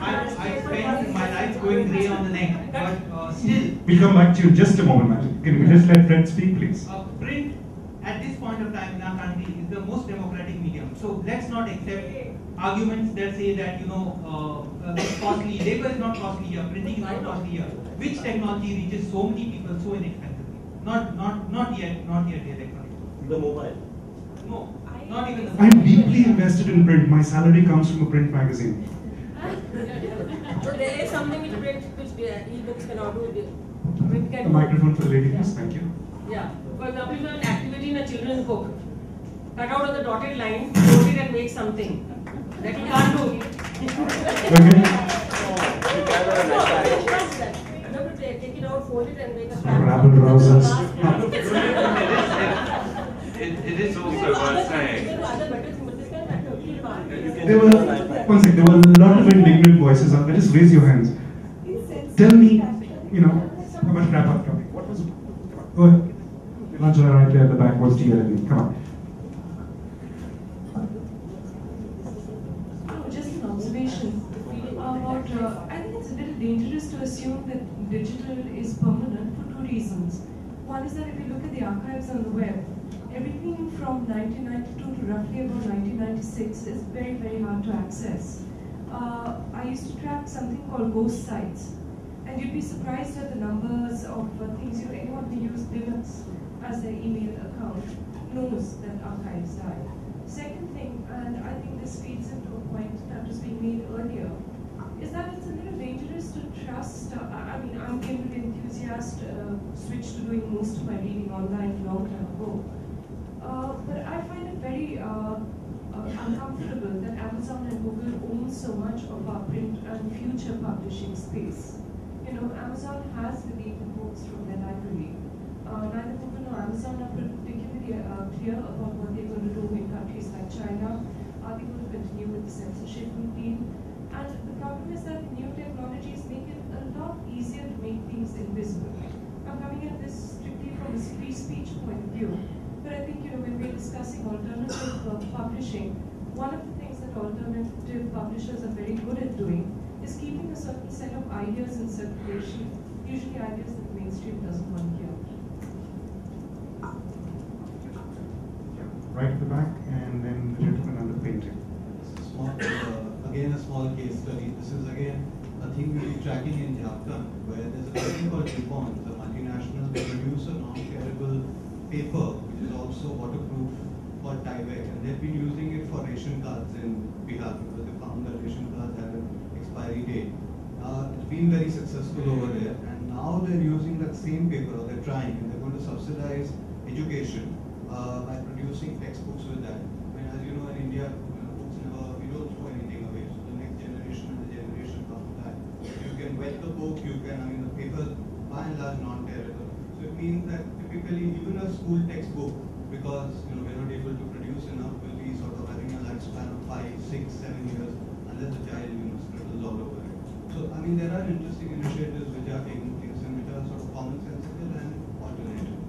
I, I We'll come back to you just a moment, Matt. Can we just let Fred speak, please? uh, print at this point of time in our country is the most democratic medium. So let's not accept arguments that say that you know uh, uh, costly. Labor is not costly here. Printing is not costly here. Which technology reaches so many people so inexpensively? Not not not yet. Not yet the electronic. The mobile. No, not even the. I'm deeply invested in print. My salary comes from a print magazine. So there is something which print, which uh, e-books cannot do. We A can microphone for the lady, please. Thank you. Yeah. For example, if you have an activity in a children's book, cut out of the dotted line, fold it and make something. That you can't do. Okay. You take, take it out, fold it and make a Rabble rousers. It, it is also worth saying. There were, one second, there were a lot of indignant voices out there. Just raise your hands. Tell me, you know, how much wrap up topic. What was it? Go ahead. Lanchana right there at the back was TLB. Come on. No, just an observation about. Uh, I think it's a little dangerous to assume that digital is permanent for two reasons. One is that if you look at the archives on the web, everything from 1992 to roughly about 1996 is very, very hard to access. Uh, I used to track something called ghost sites, and you'd be surprised at the numbers of uh, things. You know, anyone who used Linux as their email account knows that archives die. Second thing, and I think this feeds into a point that was being made earlier, is that it's a little dangerous to trust. Uh, I mean, I'm a Kindle enthusiast, uh, switched to doing most of my reading online a long time ago. Uh, but I find it very uh, uh, uncomfortable that Amazon and Google own so much of our print and future publishing space. You know, Amazon has deleted books from their library. Uh, neither Google nor Amazon are particularly clear about what they're going to do in countries like China. Are they going to continue with the censorship routine? And the problem is that new technologies make it a lot easier to make things invisible. I'm coming at this strictly from a free speech point of view. But I think, you know, when we're discussing alternative uh, publishing, one of the things that alternative publishers are very good at doing is keeping a certain set of ideas in circulation, usually ideas that the mainstream doesn't want to hear. Right at the back, and then the gentleman on the painting. Again a small case study. This is again a thing we'll be tracking in Jharkhand, where there's a company called DuPont, the multinational, they produce a non-tearable paper, which is also waterproof for Tyvek, and they've been using it for ration cards in Bihar because they found that ration cards have an expiry date. Uh, it's been very successful over there, and now they're using that same paper, or they're trying, and they're going to subsidize education uh, by producing textbooks with that. I mean, as you know, in India, you know, books never, we don't throw anything away. So the next generation and the generation after that, you can wet the book, you can, I mean, the paper by and large non-tearable. So it means that typically even a school textbook, because you know we're not able to produce enough, will be sort of having a lifespan of five, six, seven years, unless the child you know scribbles all over it. So I mean, there are interesting initiatives which are taking place and which are sort of commonsensical and alternative.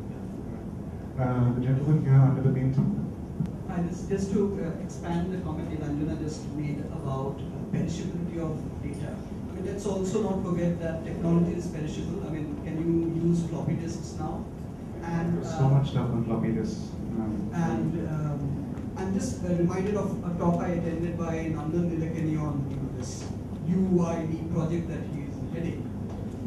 Uh, the gentleman here under the painting. Hi, this, just to uh, expand the comment Evangelina just made about uh, perishability of data. Let's also not forget that technology is perishable. I mean, can you use floppy disks now? And so uh, much stuff on floppy disks. Um, and um, I'm just uh, reminded of a talk I attended by Nandan Nilekani on this UID project that he is heading.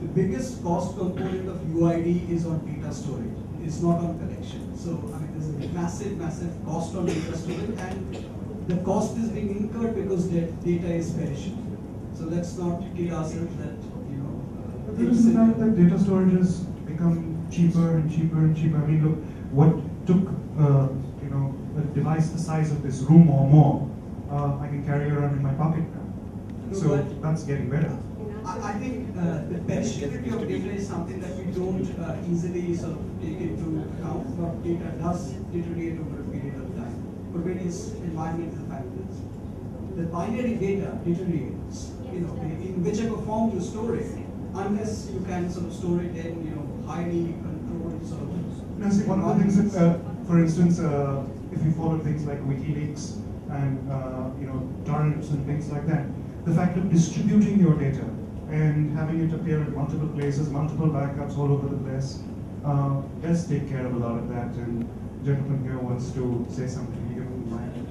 The biggest cost component of UID is on data storage. It's not on collection. So I mean, there's a massive, massive cost on data storage, and the cost is being incurred because that data is perishable. So let's not kid ourselves that you know. Uh, But there is the fact that data storage has become cheaper and cheaper and cheaper. I mean, look, what took uh, you know a device the size of this room or more, uh, I can carry around in my pocket now. No, So but- that's getting better. I, I think uh, the perishability of data is something that we don't uh, easily sort of take into account, but data does deteriorate over a period of time for various environmental factors. The binary data deteriorates, you know, in in whichever form you store it, unless you can sort of store it in, you know, highly controlled sort of. Now, see, one of the things that, uh, for instance, uh, if you follow things like WikiLeaks and uh, you know torrents and things like that, the fact of distributing your data and having it appear at multiple places, multiple backups all over the place, uh, does take care of a lot of that. And gentleman here wants to say something. You don't mind.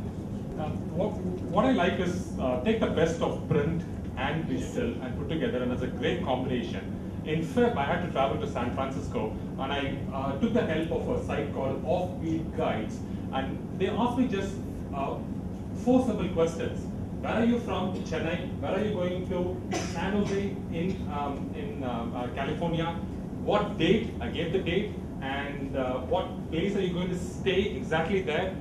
Uh, what, what I like is uh, take the best of print and digital and put together, and it's a great combination. In Feb, I had to travel to San Francisco, and I uh, took the help of a site called Offbeat Guides, and they asked me just uh, four simple questions. Where are you from? Chennai. Where are you going to? San Jose in um, in uh, uh, California. What date? I gave the date, and uh, what place are you going to stay exactly there?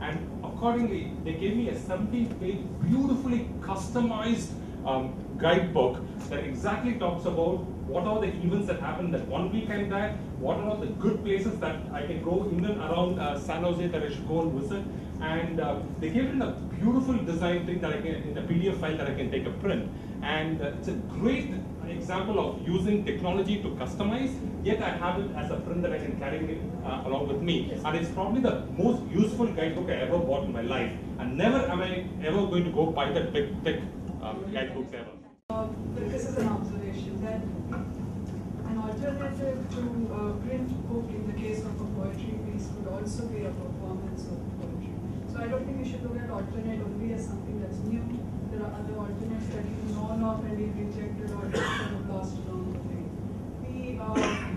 And accordingly, they gave me a 17-page, beautifully customized um, guidebook that exactly talks about what are the events that happened that one week I'm there, what are all the good places that I can go in and around uh, San Jose that I should go and visit, and uh, they gave it in a beautiful design thing that I can, in a PDF file that I can take a print, and uh, it's a great example of using technology to customize, yet I have it as a print that I can carry uh, along with me. And it's probably the most useful guidebook I ever bought in my life. And never am I ever going to go buy that big, thick uh, guidebooks ever. Uh, this is an observation that an alternative to a print book in the case of a poetry piece could also be a performance of poetry. So I don't think we should look at alternate only as something that's new. There are other alternates that you've known of and you've rejected or sort of lost along the way. The, uh,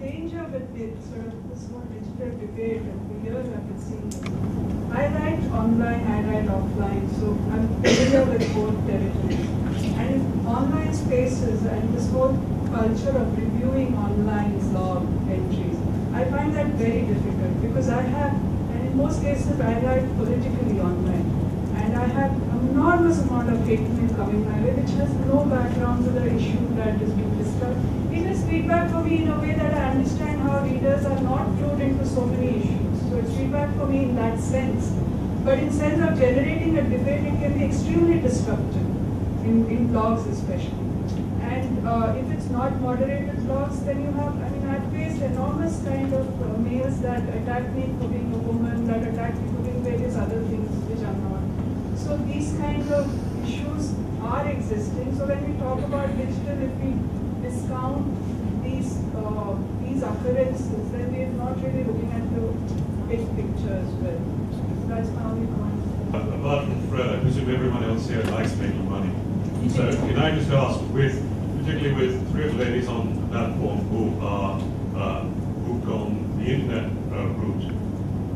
danger with it, sort of this whole digital debate and the years I've been seeing. I write online, I write offline, so I'm familiar with both territories. And in online spaces and this whole culture of reviewing online log entries, I find that very difficult because I have, and in most cases I write politically online. And I had enormous amount of hate mail coming my way, which has no background to the issue that is being discussed. Is feedback for me in a way that I understand how readers are not clued into so many issues. So it's feedback for me in that sense. But in sense of generating a debate, it can be extremely disruptive, in, in blogs especially. And uh, if it's not moderated blogs, then you have, I mean, I've faced enormous kind of uh, mails that attack me for being a woman, that attack me for being various other things which I'm not. So these kinds of issues are existing. So when we talk about digital, if we discount these uh, these occurrences, then we're not really looking at the big picture as well. So that's my only point. Apart from Fred, I presume everyone else here likes making money. So can I just ask, with particularly with three of the ladies on the platform who are uh, hooked on the internet uh, route,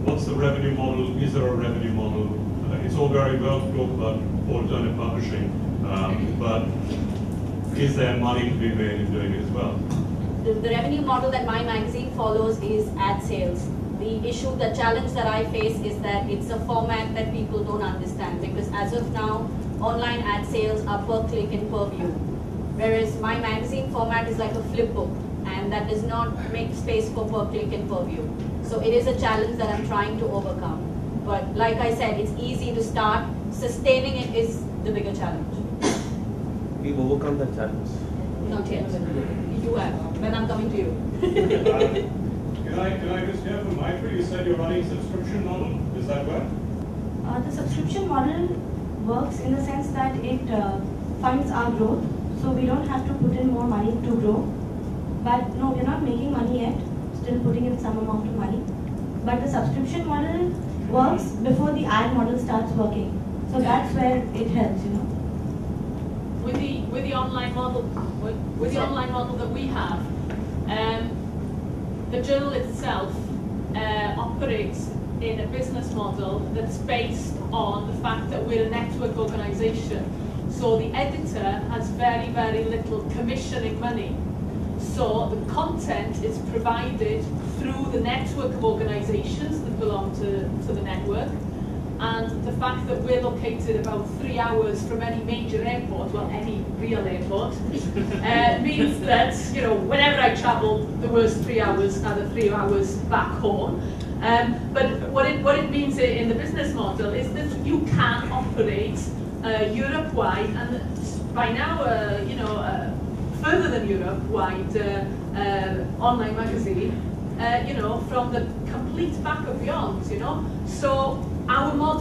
what's the revenue model? Is there a revenue model? Uh, it's all very well to talk about alternative publishing, um, but is there money to be made in doing it as well? The, the revenue model that my magazine follows is ad sales. The issue, the challenge that I face is that it's a format that people don't understand because as of now, online ad sales are per click and per view. Whereas my magazine format is like a flip book and that does not make space for per click and per view. So it is a challenge that I'm trying to overcome. But like I said, it's easy to start. Sustaining it is the bigger challenge. We've overcome that challenge. Not yet. You have. When I'm coming to you. Can I, can I just hear from Maitri, you said you're running a subscription model, is that right? Uh, the subscription model works in the sense that it uh, funds our growth, so we don't have to put in more money to grow. But no, we're not making money yet, still putting in some amount of money. But the subscription model works before the ad model starts working. So that's where it helps, you know. with the with the online model with, with the online model that we have, um, the journal itself uh, operates in a business model that's based on the fact that we're a network organisation. So the editor has very very little commissioning money. So the content is provided through the network of organisations that belong to, to the network and the fact that we're located about three hours from any major airport, well, any real airport, uh, means that, you know, whenever I travel, the worst three hours are the three hours back home. Um, but what it, what it means in the business model is that you can operate uh, Europe-wide, and by now, uh, you know, uh, further than Europe-wide uh, uh, online magazine, you know, from the complete back of beyond, you know. So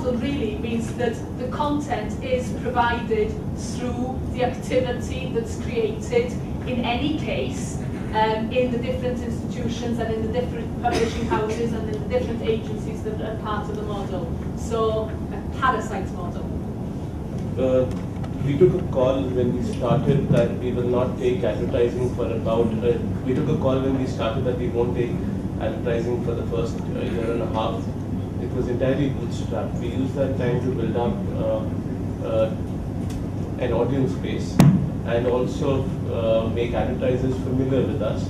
model really means that the content is provided through the activity that's created in any case um, in the different institutions and in the different publishing houses and in the different agencies that are part of the model. So a parasite model. Uh, we took a call when we started that we will not take advertising for about, uh, we took a call when we started that we won't take advertising for the first uh, year and a half. Was entirely bootstrapped. We used that time to build up uh, uh, an audience base and also uh, make advertisers familiar with us.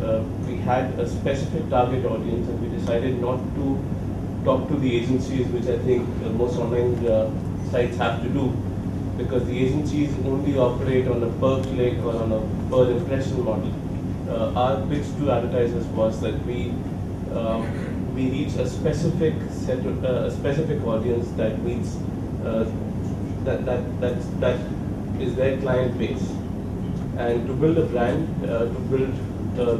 Uh, we had a specific target audience and we decided not to talk to the agencies, which I think most online uh, sites have to do, because the agencies only operate on a per click or on a per impression model. Uh, our pitch to advertisers was that we um, we reach a specific set uh, a specific audience that meets uh, that that that that is their client base, and to build a brand, uh, to build uh,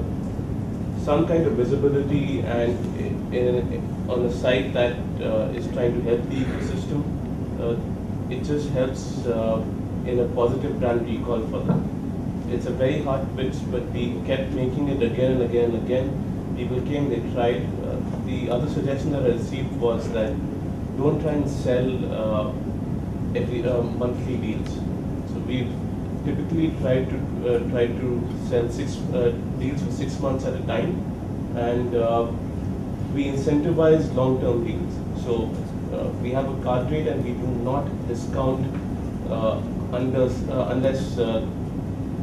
some kind of visibility and in, in, on a site that uh, is trying to help the ecosystem, uh, it just helps uh, in a positive brand recall for them. It's a very hard pitch, but we kept making it again and again and again. People came, they tried. The other suggestion that I received was that don't try and sell uh, every uh, monthly deals. So we've typically tried to uh, try to sell six uh, deals for six months at a time, and uh, we incentivize long-term deals. So uh, we have a card rate, and we do not discount uh, unless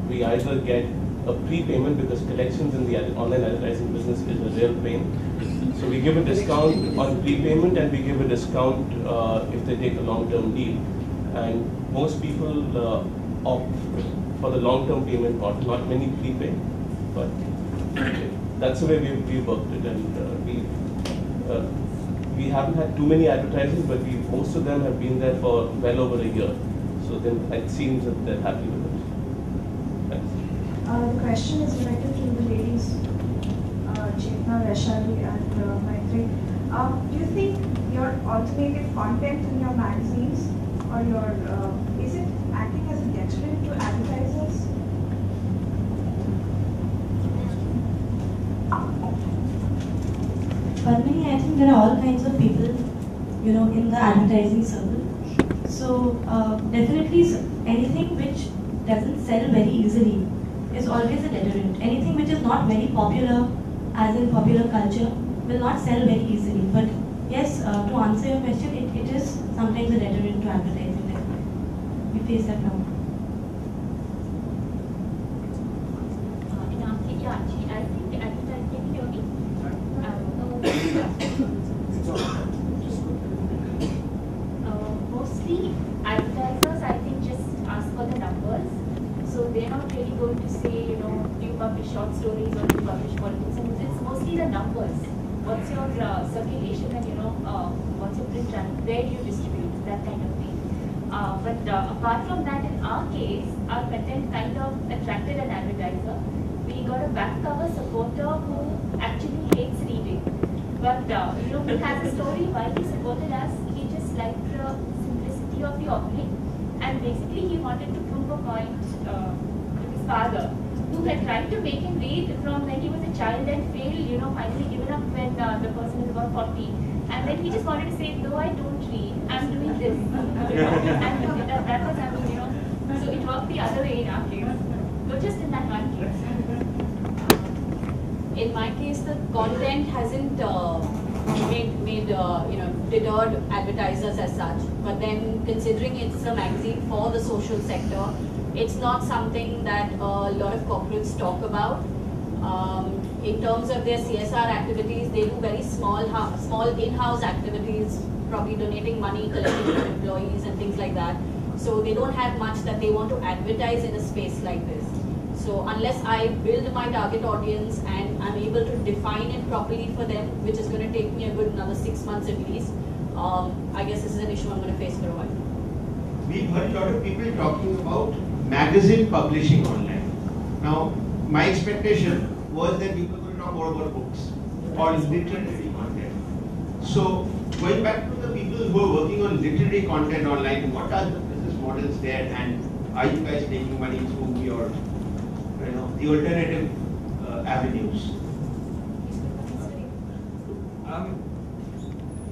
we either get a prepayment because collections in the online advertising business is a real pain. So we give a discount on prepayment and we give a discount uh, if they take a long-term deal. And most people uh, opt for the long-term payment model. Not many prepay, but that's the way we, we worked it. And uh, we uh, we haven't had too many advertising, but we most of them have been there for well over a year. So then it seems that they're happy with it. Uh, the question is uh, Vaishali, and uh, Maitri. Um, do you think your alternative content in your magazines or your uh, is it acting as a deterrent to advertisers? Padmini, I think there are all kinds of people, you know, in the advertising circle. So uh, definitely anything which doesn't sell very easily is always a deterrent. Anything which is not very popular, as in popular culture, will not sell very easily. But yes, uh, to answer your question, it, it is sometimes a deterrent to advertising. We face that now. Uh, in our yeah, actually, I think advertising, can you hear me? Uh, mostly advertisers, I think, just ask for the numbers. So they're not really going to say, you know, do you publish short stories or do you publish politics? And it's mostly the numbers. What's your uh, circulation and, you know, uh, what's your print run? Where do you distribute? That kind of thing. Uh, but uh, apart from that, in our case, our content kind of attracted an advertiser. We got a back cover supporter who actually hates reading. But uh, you know, he has a story why he supported us. He just liked the simplicity of the opening, and basically he wanted to prove a point uh, with his father, who had tried to make him read from when he was a You know, finally given up when uh, the person is about 40. And then he just wanted to say, though I don't read, I'm doing this. and that, that was, I mean, you know, so it worked the other way in our case. So just in that one case. In my case, the content hasn't uh, made, made uh, you know, deterred advertisers as such. But then considering it's a magazine for the social sector, it's not something that a lot of corporates talk about. Um, in terms of their CSR activities, they do very small, small in-house activities, probably donating money, collecting from employees and things like that. So they don't have much that they want to advertise in a space like this. So unless I build my target audience and I'm able to define it properly for them, which is going to take me a good another six months at least, um, I guess this is an issue I'm going to face for a while. We've heard a lot of people talking about magazine publishing online. Now, my expectation was that people will talk more about books or literary content. So, going back to the people who are working on literary content online, what are the business models there and are you guys making money through your, you know, the alternative uh, avenues? Um,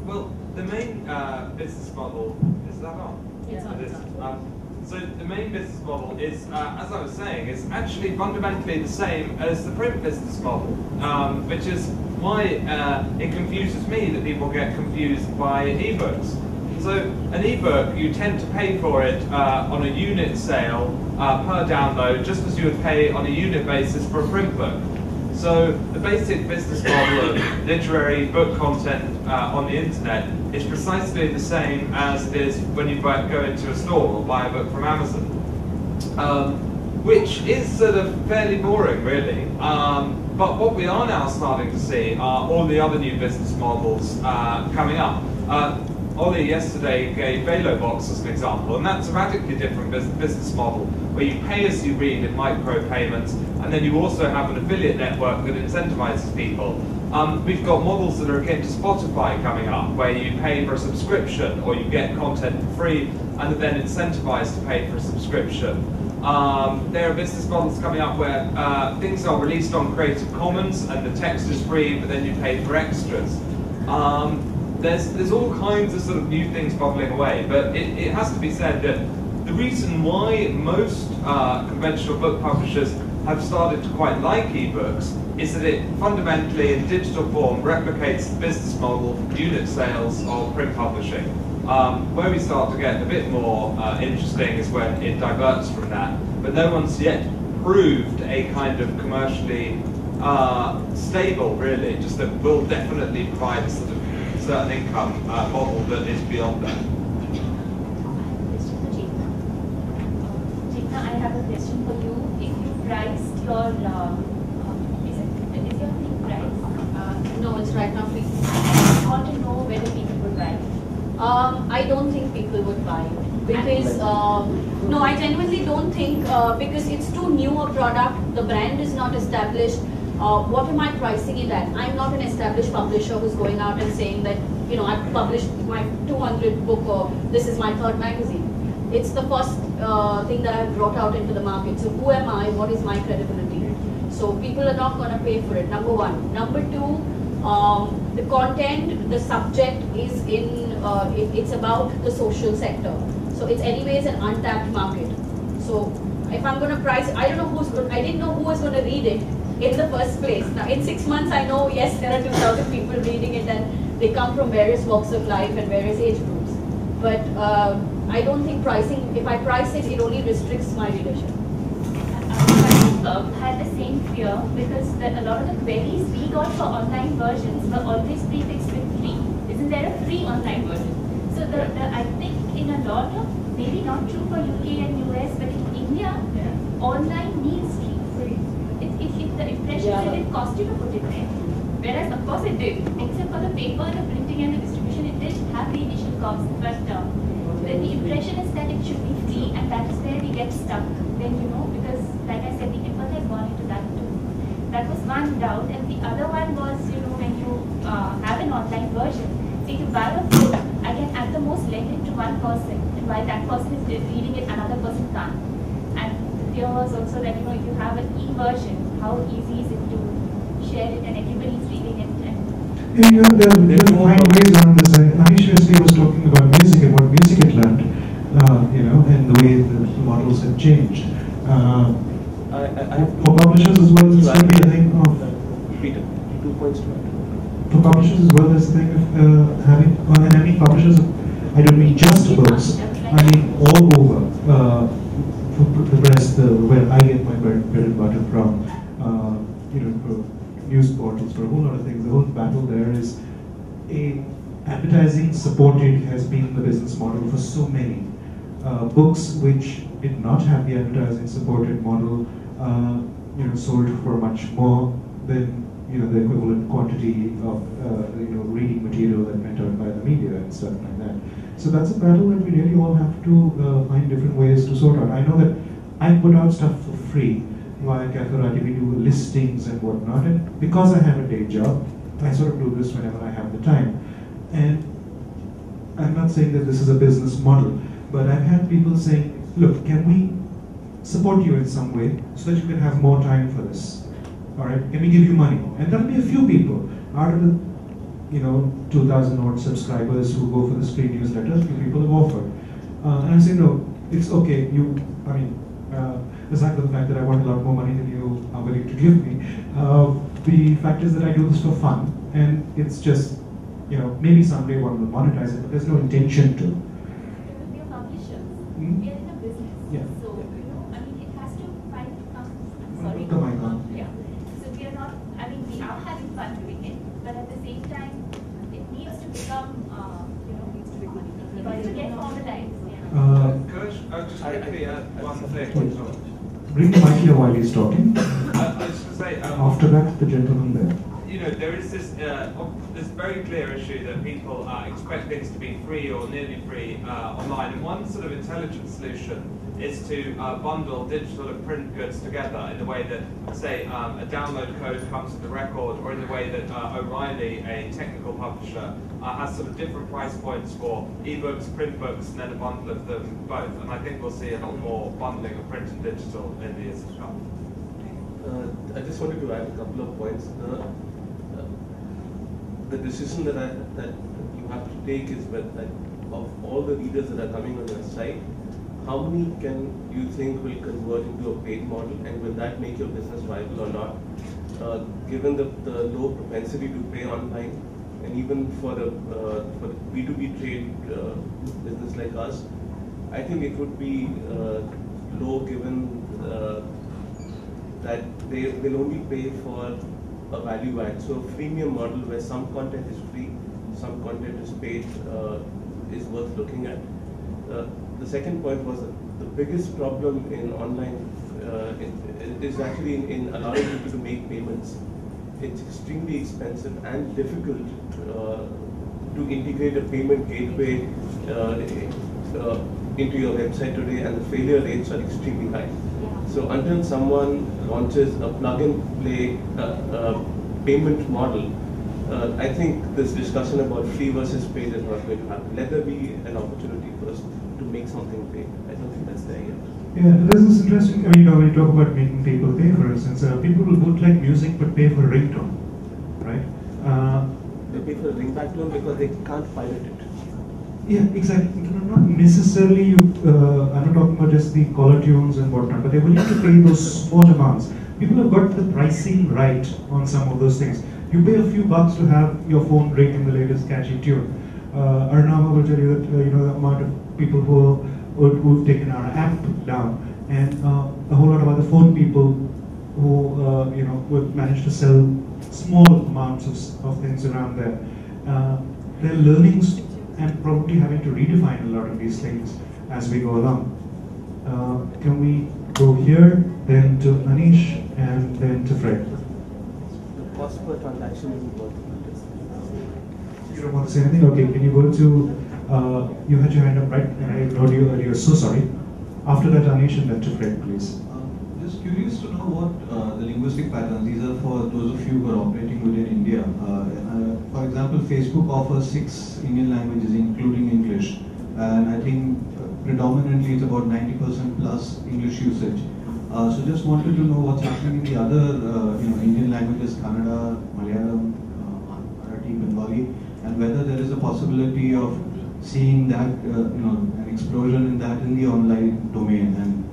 well, the main uh, business model is that on? It's on, It is. it's on. So the main business model is, uh, as I was saying, is actually fundamentally the same as the print business model, um, which is why uh, it confuses me that people get confused by ebooks. So an ebook, you tend to pay for it uh, on a unit sale uh, per download, just as you would pay on a unit basis for a print book. So the basic business model of literary book content uh, on the internet is precisely the same as it is when you buy, go into a store or buy a book from Amazon, um, which is sort of fairly boring, really. Um, but what we are now starting to see are all the other new business models uh, coming up. Uh, Ollie yesterday gave ValoBox as an example, and that's a radically different business model, where you pay as you read in micro payments, and then you also have an affiliate network that incentivizes people. Um, we've got models that are akin to Spotify coming up, where you pay for a subscription or you get content for free and are then incentivized to pay for a subscription. Um, there are business models coming up where uh, things are released on Creative Commons and the text is free, but then you pay for extras. Um, there's, there's all kinds of sort of new things bubbling away, but it, it has to be said that the reason why most uh, conventional book publishers have started to quite like ebooks is that it fundamentally, in digital form, replicates the business model for unit sales of print publishing. Um, where we start to get a bit more uh, interesting is when it diverts from that, but no one's yet proved a kind of commercially uh, stable, really, just that will definitely provide a sort of certain income uh, model that is beyond that. Chetna, I have a question for you. If you priced your, uh, uh, is it, is your thing priced? Uh, no, it's right now free. I want to know whether people would buy it. Um, I don't think people would buy it because um, no, I genuinely don't think uh, because it's too new a product. The brand is not established. Uh, what am I pricing it at? I'm not an established publisher who's going out and saying that you know I've published my 200 book or this is my third magazine. It's the first uh, thing that I've brought out into the market. So who am I? What is my credibility? So people are not going to pay for it. Number one. Number two. Um, the content, the subject is in, uh, it, it's about the social sector. So it's anyways an untapped market. So if I'm going to price, I don't know who's going, I didn't know who was going to read it in the first place. Now in six months, I know yes, there are 2,000 people reading it and they come from various walks of life and various age groups. But uh, I don't think pricing, if I price it, it only restricts my readership. uh, had the same fear because the, a lot of the queries we got for online versions were always prefixed with free. Isn't there a free online version? So the, the I think in a lot of maybe not true for UK and US, but in India, online means free. It, it, it, the impression Yeah. that it cost you to put it there. Whereas of course it did, except for the paper, the printing and the distribution, it did have the initial cost. But uh, the, the impression is that it should be free, and that is where we get stuck. Then you know, because like I said, the effort has gone into that too. That was one doubt, and the other one was, you know, when you uh, have an online version, see, if you buy a book, I can at the most lend it to one person, and while that person is reading it, another person can't. And the fear was also that you know, if you have an e-version, how easy is it to share it, and everybody's reading it, and Yeah, you know, are fine ways around this. Anish yesterday was talking about music and what music it learned, uh, you know, and the way the models have changed. Uh, I, I, for publishers as well, there's going to be a thing of, Peter, two points to add. for publishers as well, there's a thing of uh, having, well, and I mean publishers, I don't mean just books, I mean all over. Uh, for the rest, uh, where I get my bread, bread and butter from, uh, you know, for news portals, for a whole lot of things. The whole battle there is a advertising supported has been the business model for so many. Uh, books which did not have the advertising supported model, uh, you know, sold for much more than you know the equivalent quantity of uh, you know reading material that went out by the media and stuff like that. So that's a battle that we really all have to uh, find different ways to sort out. I know that I put out stuff for free via Caferati. We do listings and whatnot, and because I have a day job, I sort of do this whenever I have the time. And I'm not saying that this is a business model, but I've had people saying, look, can we support you in some way so that you can have more time for this? All right, can we give you money? And there'll be a few people out of the, you know, 2,000 odd subscribers who go for this free newsletter, few people have offered. Uh, and I say, no, it's okay. You, I mean, uh, aside from the fact that I want a lot more money than you are willing to give me, uh, the fact is that I do this for fun, and it's just, you know, maybe someday one will monetize it, but there's no intention to. we are publishers. Hmm? We are in a business. Yeah. So, you know, I mean, it has to find, um, I'm sorry. Put the mic on. Yeah. So we are not, I mean, we are having fun doing it, but at the same time, it needs to become, uh, you know, needs to be money. It needs to get formalized. Yeah. Uh, Could I just, uh, just quickly add one thing? Bring the mic here while he's talking. I I was just going to say, um, After that, the gentleman there. is this uh, this very clear issue that people uh, expect things to be free or nearly free uh, online, and one sort of intelligent solution is to uh, bundle digital and print goods together in the way that, say, um, a download code comes with the record, or in the way that uh, O'Reilly, a technical publisher, uh, has sort of different price points for ebooks, print books, and then a bundle of them both. And I think we'll see a lot more bundling of print and digital in the years to come. I just wanted to add a couple of points. The decision that I, that you have to take is that, of all the readers that are coming on your site, how many can you think will convert into a paid model, and will that make your business viable or not? Uh, given the, the low propensity to pay online, and even for the uh, for the B2B trade uh, business like us, I think it would be uh, low given uh, that they will only pay for a value add. So a freemium model where some content is free, some content is paid uh, is worth looking at. Uh, the second point was the biggest problem in online uh, actually in, in allowing people to make payments. It's extremely expensive and difficult uh, to integrate a payment gateway uh, uh, into your website today, and the failure rates are extremely high. So until someone launches a plug-and-play uh, uh, payment model, uh, I think this discussion about free versus paid is not going to happen. Let there be an opportunity first to make something paid. I don't think that's there yet. Yeah, this is interesting. I mean, you know, when you talk about making people pay, for instance, uh, people will bootleg music but pay for a ringtone, right? Uh, They pay for a ringback tone because they can't pirate it. Yeah, exactly. No, Not necessarily. You, uh, I'm not talking about just the caller tunes and whatnot, but they're willing to pay those small amounts. People have got the pricing right on some of those things. You pay a few bucks to have your phone ring in the latest catchy tune. Uh, Arnava will tell you that uh, you know the amount of people who who who've taken our app down, and uh, a whole lot of other phone people who uh, you know would manage to sell small amounts of, of things around there. Uh, they're learning and probably having to redefine a lot of these things as we go along. Uh, can we go here, then to Anish, and then to Fred? The cost per transaction isn't worth it. You don't want to say anything? Okay, can you go to, uh, you had your hand up, right? And I ignored you earlier, so sorry. After that, Anish, and then to Fred, please. Just curious to know what uh, the linguistic patterns, these are for those of you who are operating within India. Uh, uh, for example, Facebook offers six Indian languages, including English, and I think uh, predominantly it's about 90% plus English usage. Uh, so just wanted to know what's happening in the other you know, Indian languages, Kannada, Malayalam, Marathi, Bengali, and whether there is a possibility of seeing that, you know, an explosion in that in the online domain and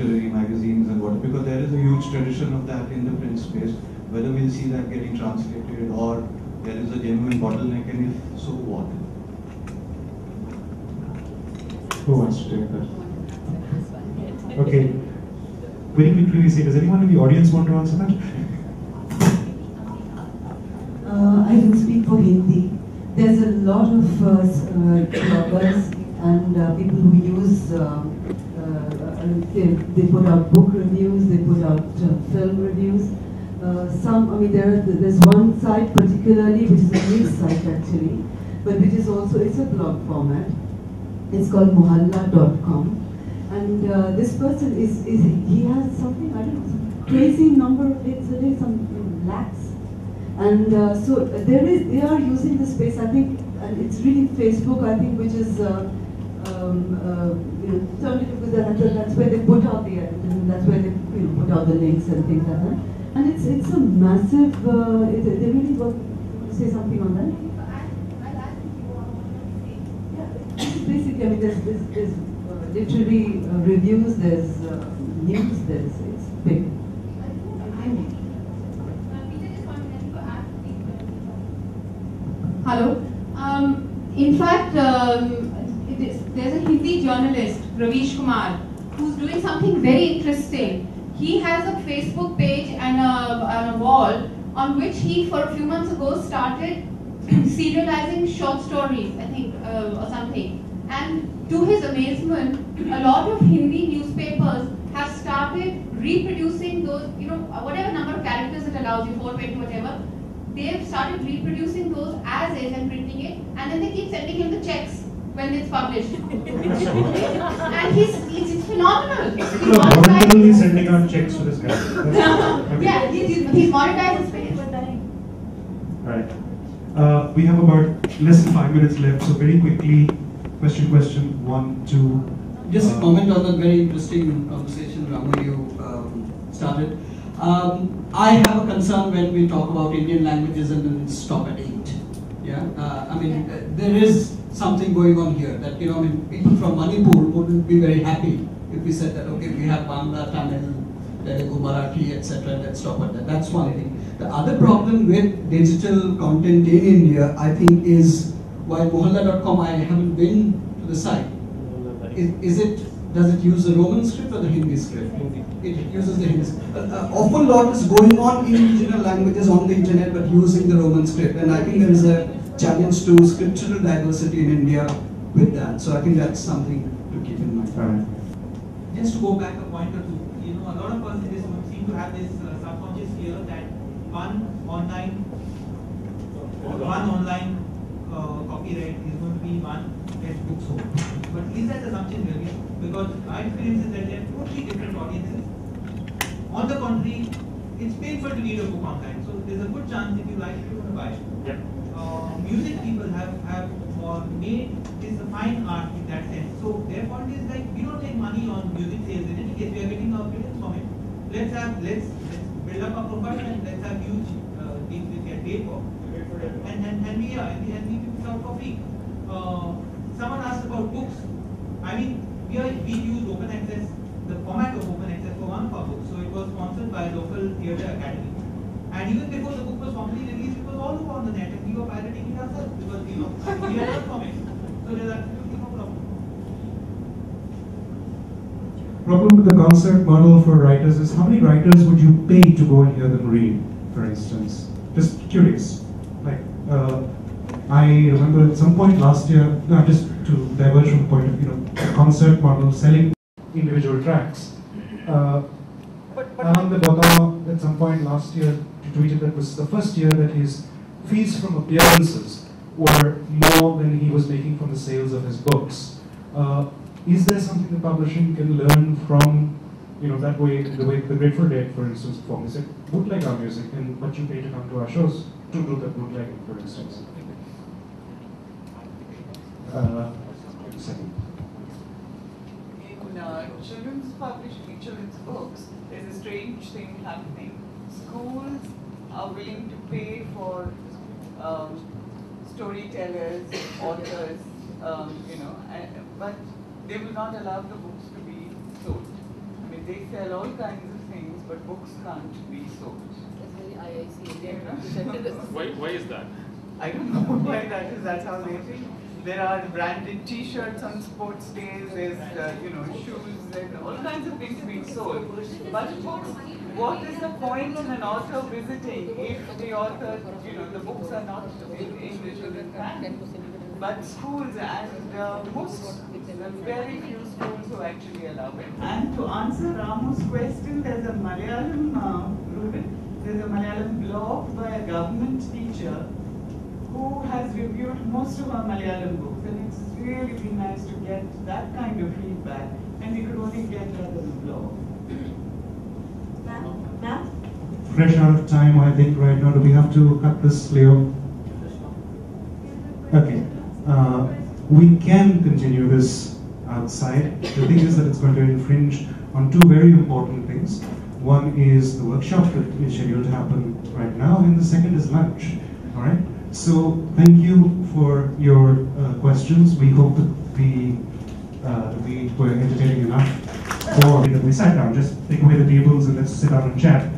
literary magazines and what, because there is a huge tradition of that in the print space. Whether we'll see that getting translated or there is a genuine bottleneck, and if so, what? Who wants to take that? Okay. Very quickly, we say, does anyone in the audience want to answer that? Uh, I will speak for Hindi. There's a lot of uh, uh, bloggers and uh, people who use, uh, uh, they, put out book reviews, they put out uh, film reviews. Uh, some, I mean, there, there's one site particularly, which is a news site actually, but which is also, it's a blog format. It's called mohalla.com. And uh, this person is, is, he has something, I don't know, some crazy number of hits a day, some lakhs. And uh, so there is, they are using the space, I think, and it's really Facebook, I think, which is, uh, um, uh, you know, turned it because that- that's where they put out the advertisement, that's where they, you know, put out the links and things like that. And it's, it's a massive, uh, it, they really work, say something on that? Basically, I mean, there's, there's, there's uh, literary uh, reviews, there's uh, news, there's, it's big. Hello. Um, in fact, um, it is, there's a Hindi journalist, Ravish Kumar, who's doing something very interesting. He has a Facebook page and a, and a wall on which he, for a few months ago, started serializing short stories, I think, uh, or something. And to his amazement, a lot of Hindi newspapers have started reproducing those, you know, whatever number of characters it allows you, 420, whatever, they've started reproducing those as is and printing it, and then they keep sending him the checks when it's published. and he's, it's, it's phenomenal. He's People monetized- voluntarily sending out checks to this guy. Yeah, he's, he's, he's monetized his space. Right. Uh, we have about less than five minutes left, so very quickly, question, question, one, two. Just a uh, comment on that very interesting conversation, Ramu, you um, started. Um, I have a concern when we talk about Indian languages and then stop at eight. Yeah, uh, I mean, uh, there is something going on here that, you know, I mean, people from Manipur wouldn't be very happy if we said that, okay, we have Bangla, Tamil, Telugu, Marathi, etc., let's stop at that. That's one thing. The other problem with digital content in India, I think, is while mohalla.com, I haven't been to the site, is, is it does it use the Roman script or the Hindi script? It uses the Hindi script. Uh, uh, awful lot is going on in regional languages on the internet, but using the Roman script. And I think there is a challenge to scriptural diversity in India with that. So I think that's something to keep in mind. Just to go back a point or two, you know, a lot of us in this room seem to have this uh, subconscious fear that one online, one online uh, copyright is going to be one best book sold. But is that assumption really? Because my experience is that they are totally different audiences. On the contrary, it's painful to read a book online, so there's a good chance if you like it, you're going to buy it. Yep. Uh, music people have have uh, made this a fine art in that sense. So their point is like we don't make money on music sales. In any case, we are getting our billions from it. Let's have let's let's build up a profile and let's have huge uh, things we get for. And and and we are and we, and we it out for free. Uh, someone asked about books. I mean, we are we use open access, the format of open access for one our books. So it was sponsored by local theatre academy. And even before the book was formally released, it was all over on the net, and we were pirating it ourselves because you know we had learned from it. So there's absolutely no problem. Problem with the concert model for writers is how many writers would you pay to go and hear them read, for instance? Just curious. Like, uh, I remember at some point last year, no, just to diverge from the point of, you know, the concert model selling individual tracks. Uh, Anand Bota at some point last year tweeted that it was the first year that his fees from appearances were more than he was making from the sales of his books. Uh, is there something the publishing can learn from, you know, that way, the way the Grateful Dead, for instance, perform? Is it bootleg our music and what you pay to come to our shows to do the bootlegging, for instance? Uh, second. in uh, children's publishing, children's books, strange thing happening. Schools are willing to pay for um, storytellers, authors, um, you know, and, but they will not allow the books to be sold. I mean, they sell all kinds of things, but books can't be sold. That's Why, why is that? I don't know why that is. That's how they think. There are branded T-shirts on sports days. There's uh, you know shoes all kinds of things being sold. But books, what is the point in an author visiting if the author, you know, the books are not in English or in Spanish? But schools and uh, most, very few schools who actually allow it. And to answer Ramu's question, there's a Malayalam, uh, Ruben, there's a Malayalam blog by a government teacher who has reviewed most of our Malayalam books, and it's really been nice to get that kind of feedback, and we could only get that the blog. Ma'am? Fresh out of time, I think, right now. Do we have to cut this, Leo? Okay. Uh, we can continue this outside. The thing is that it's going to infringe on two very important things. One is the workshop that is scheduled to happen right now, and the second is lunch. All right. So thank you for your uh, questions. We hope that we uh, that we were entertaining enough for that we sat down. Just take away the tables and let's sit down and chat.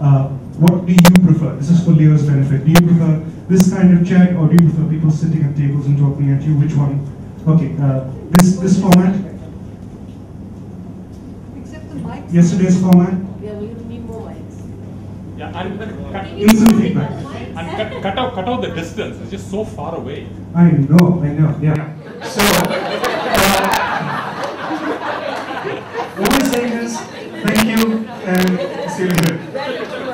Uh, what do you prefer? This is for Leo's benefit. Do you prefer this kind of chat, or do you prefer people sitting at tables and talking at you? Which one? Okay, uh, this this format. Except the mics. Yesterday's format. Yeah, we need more mics. Yeah, and, and cut, Instant feedback. and cut, cut out cut out the distance. It's just so far away. I know, I know. Yeah. So and see you later.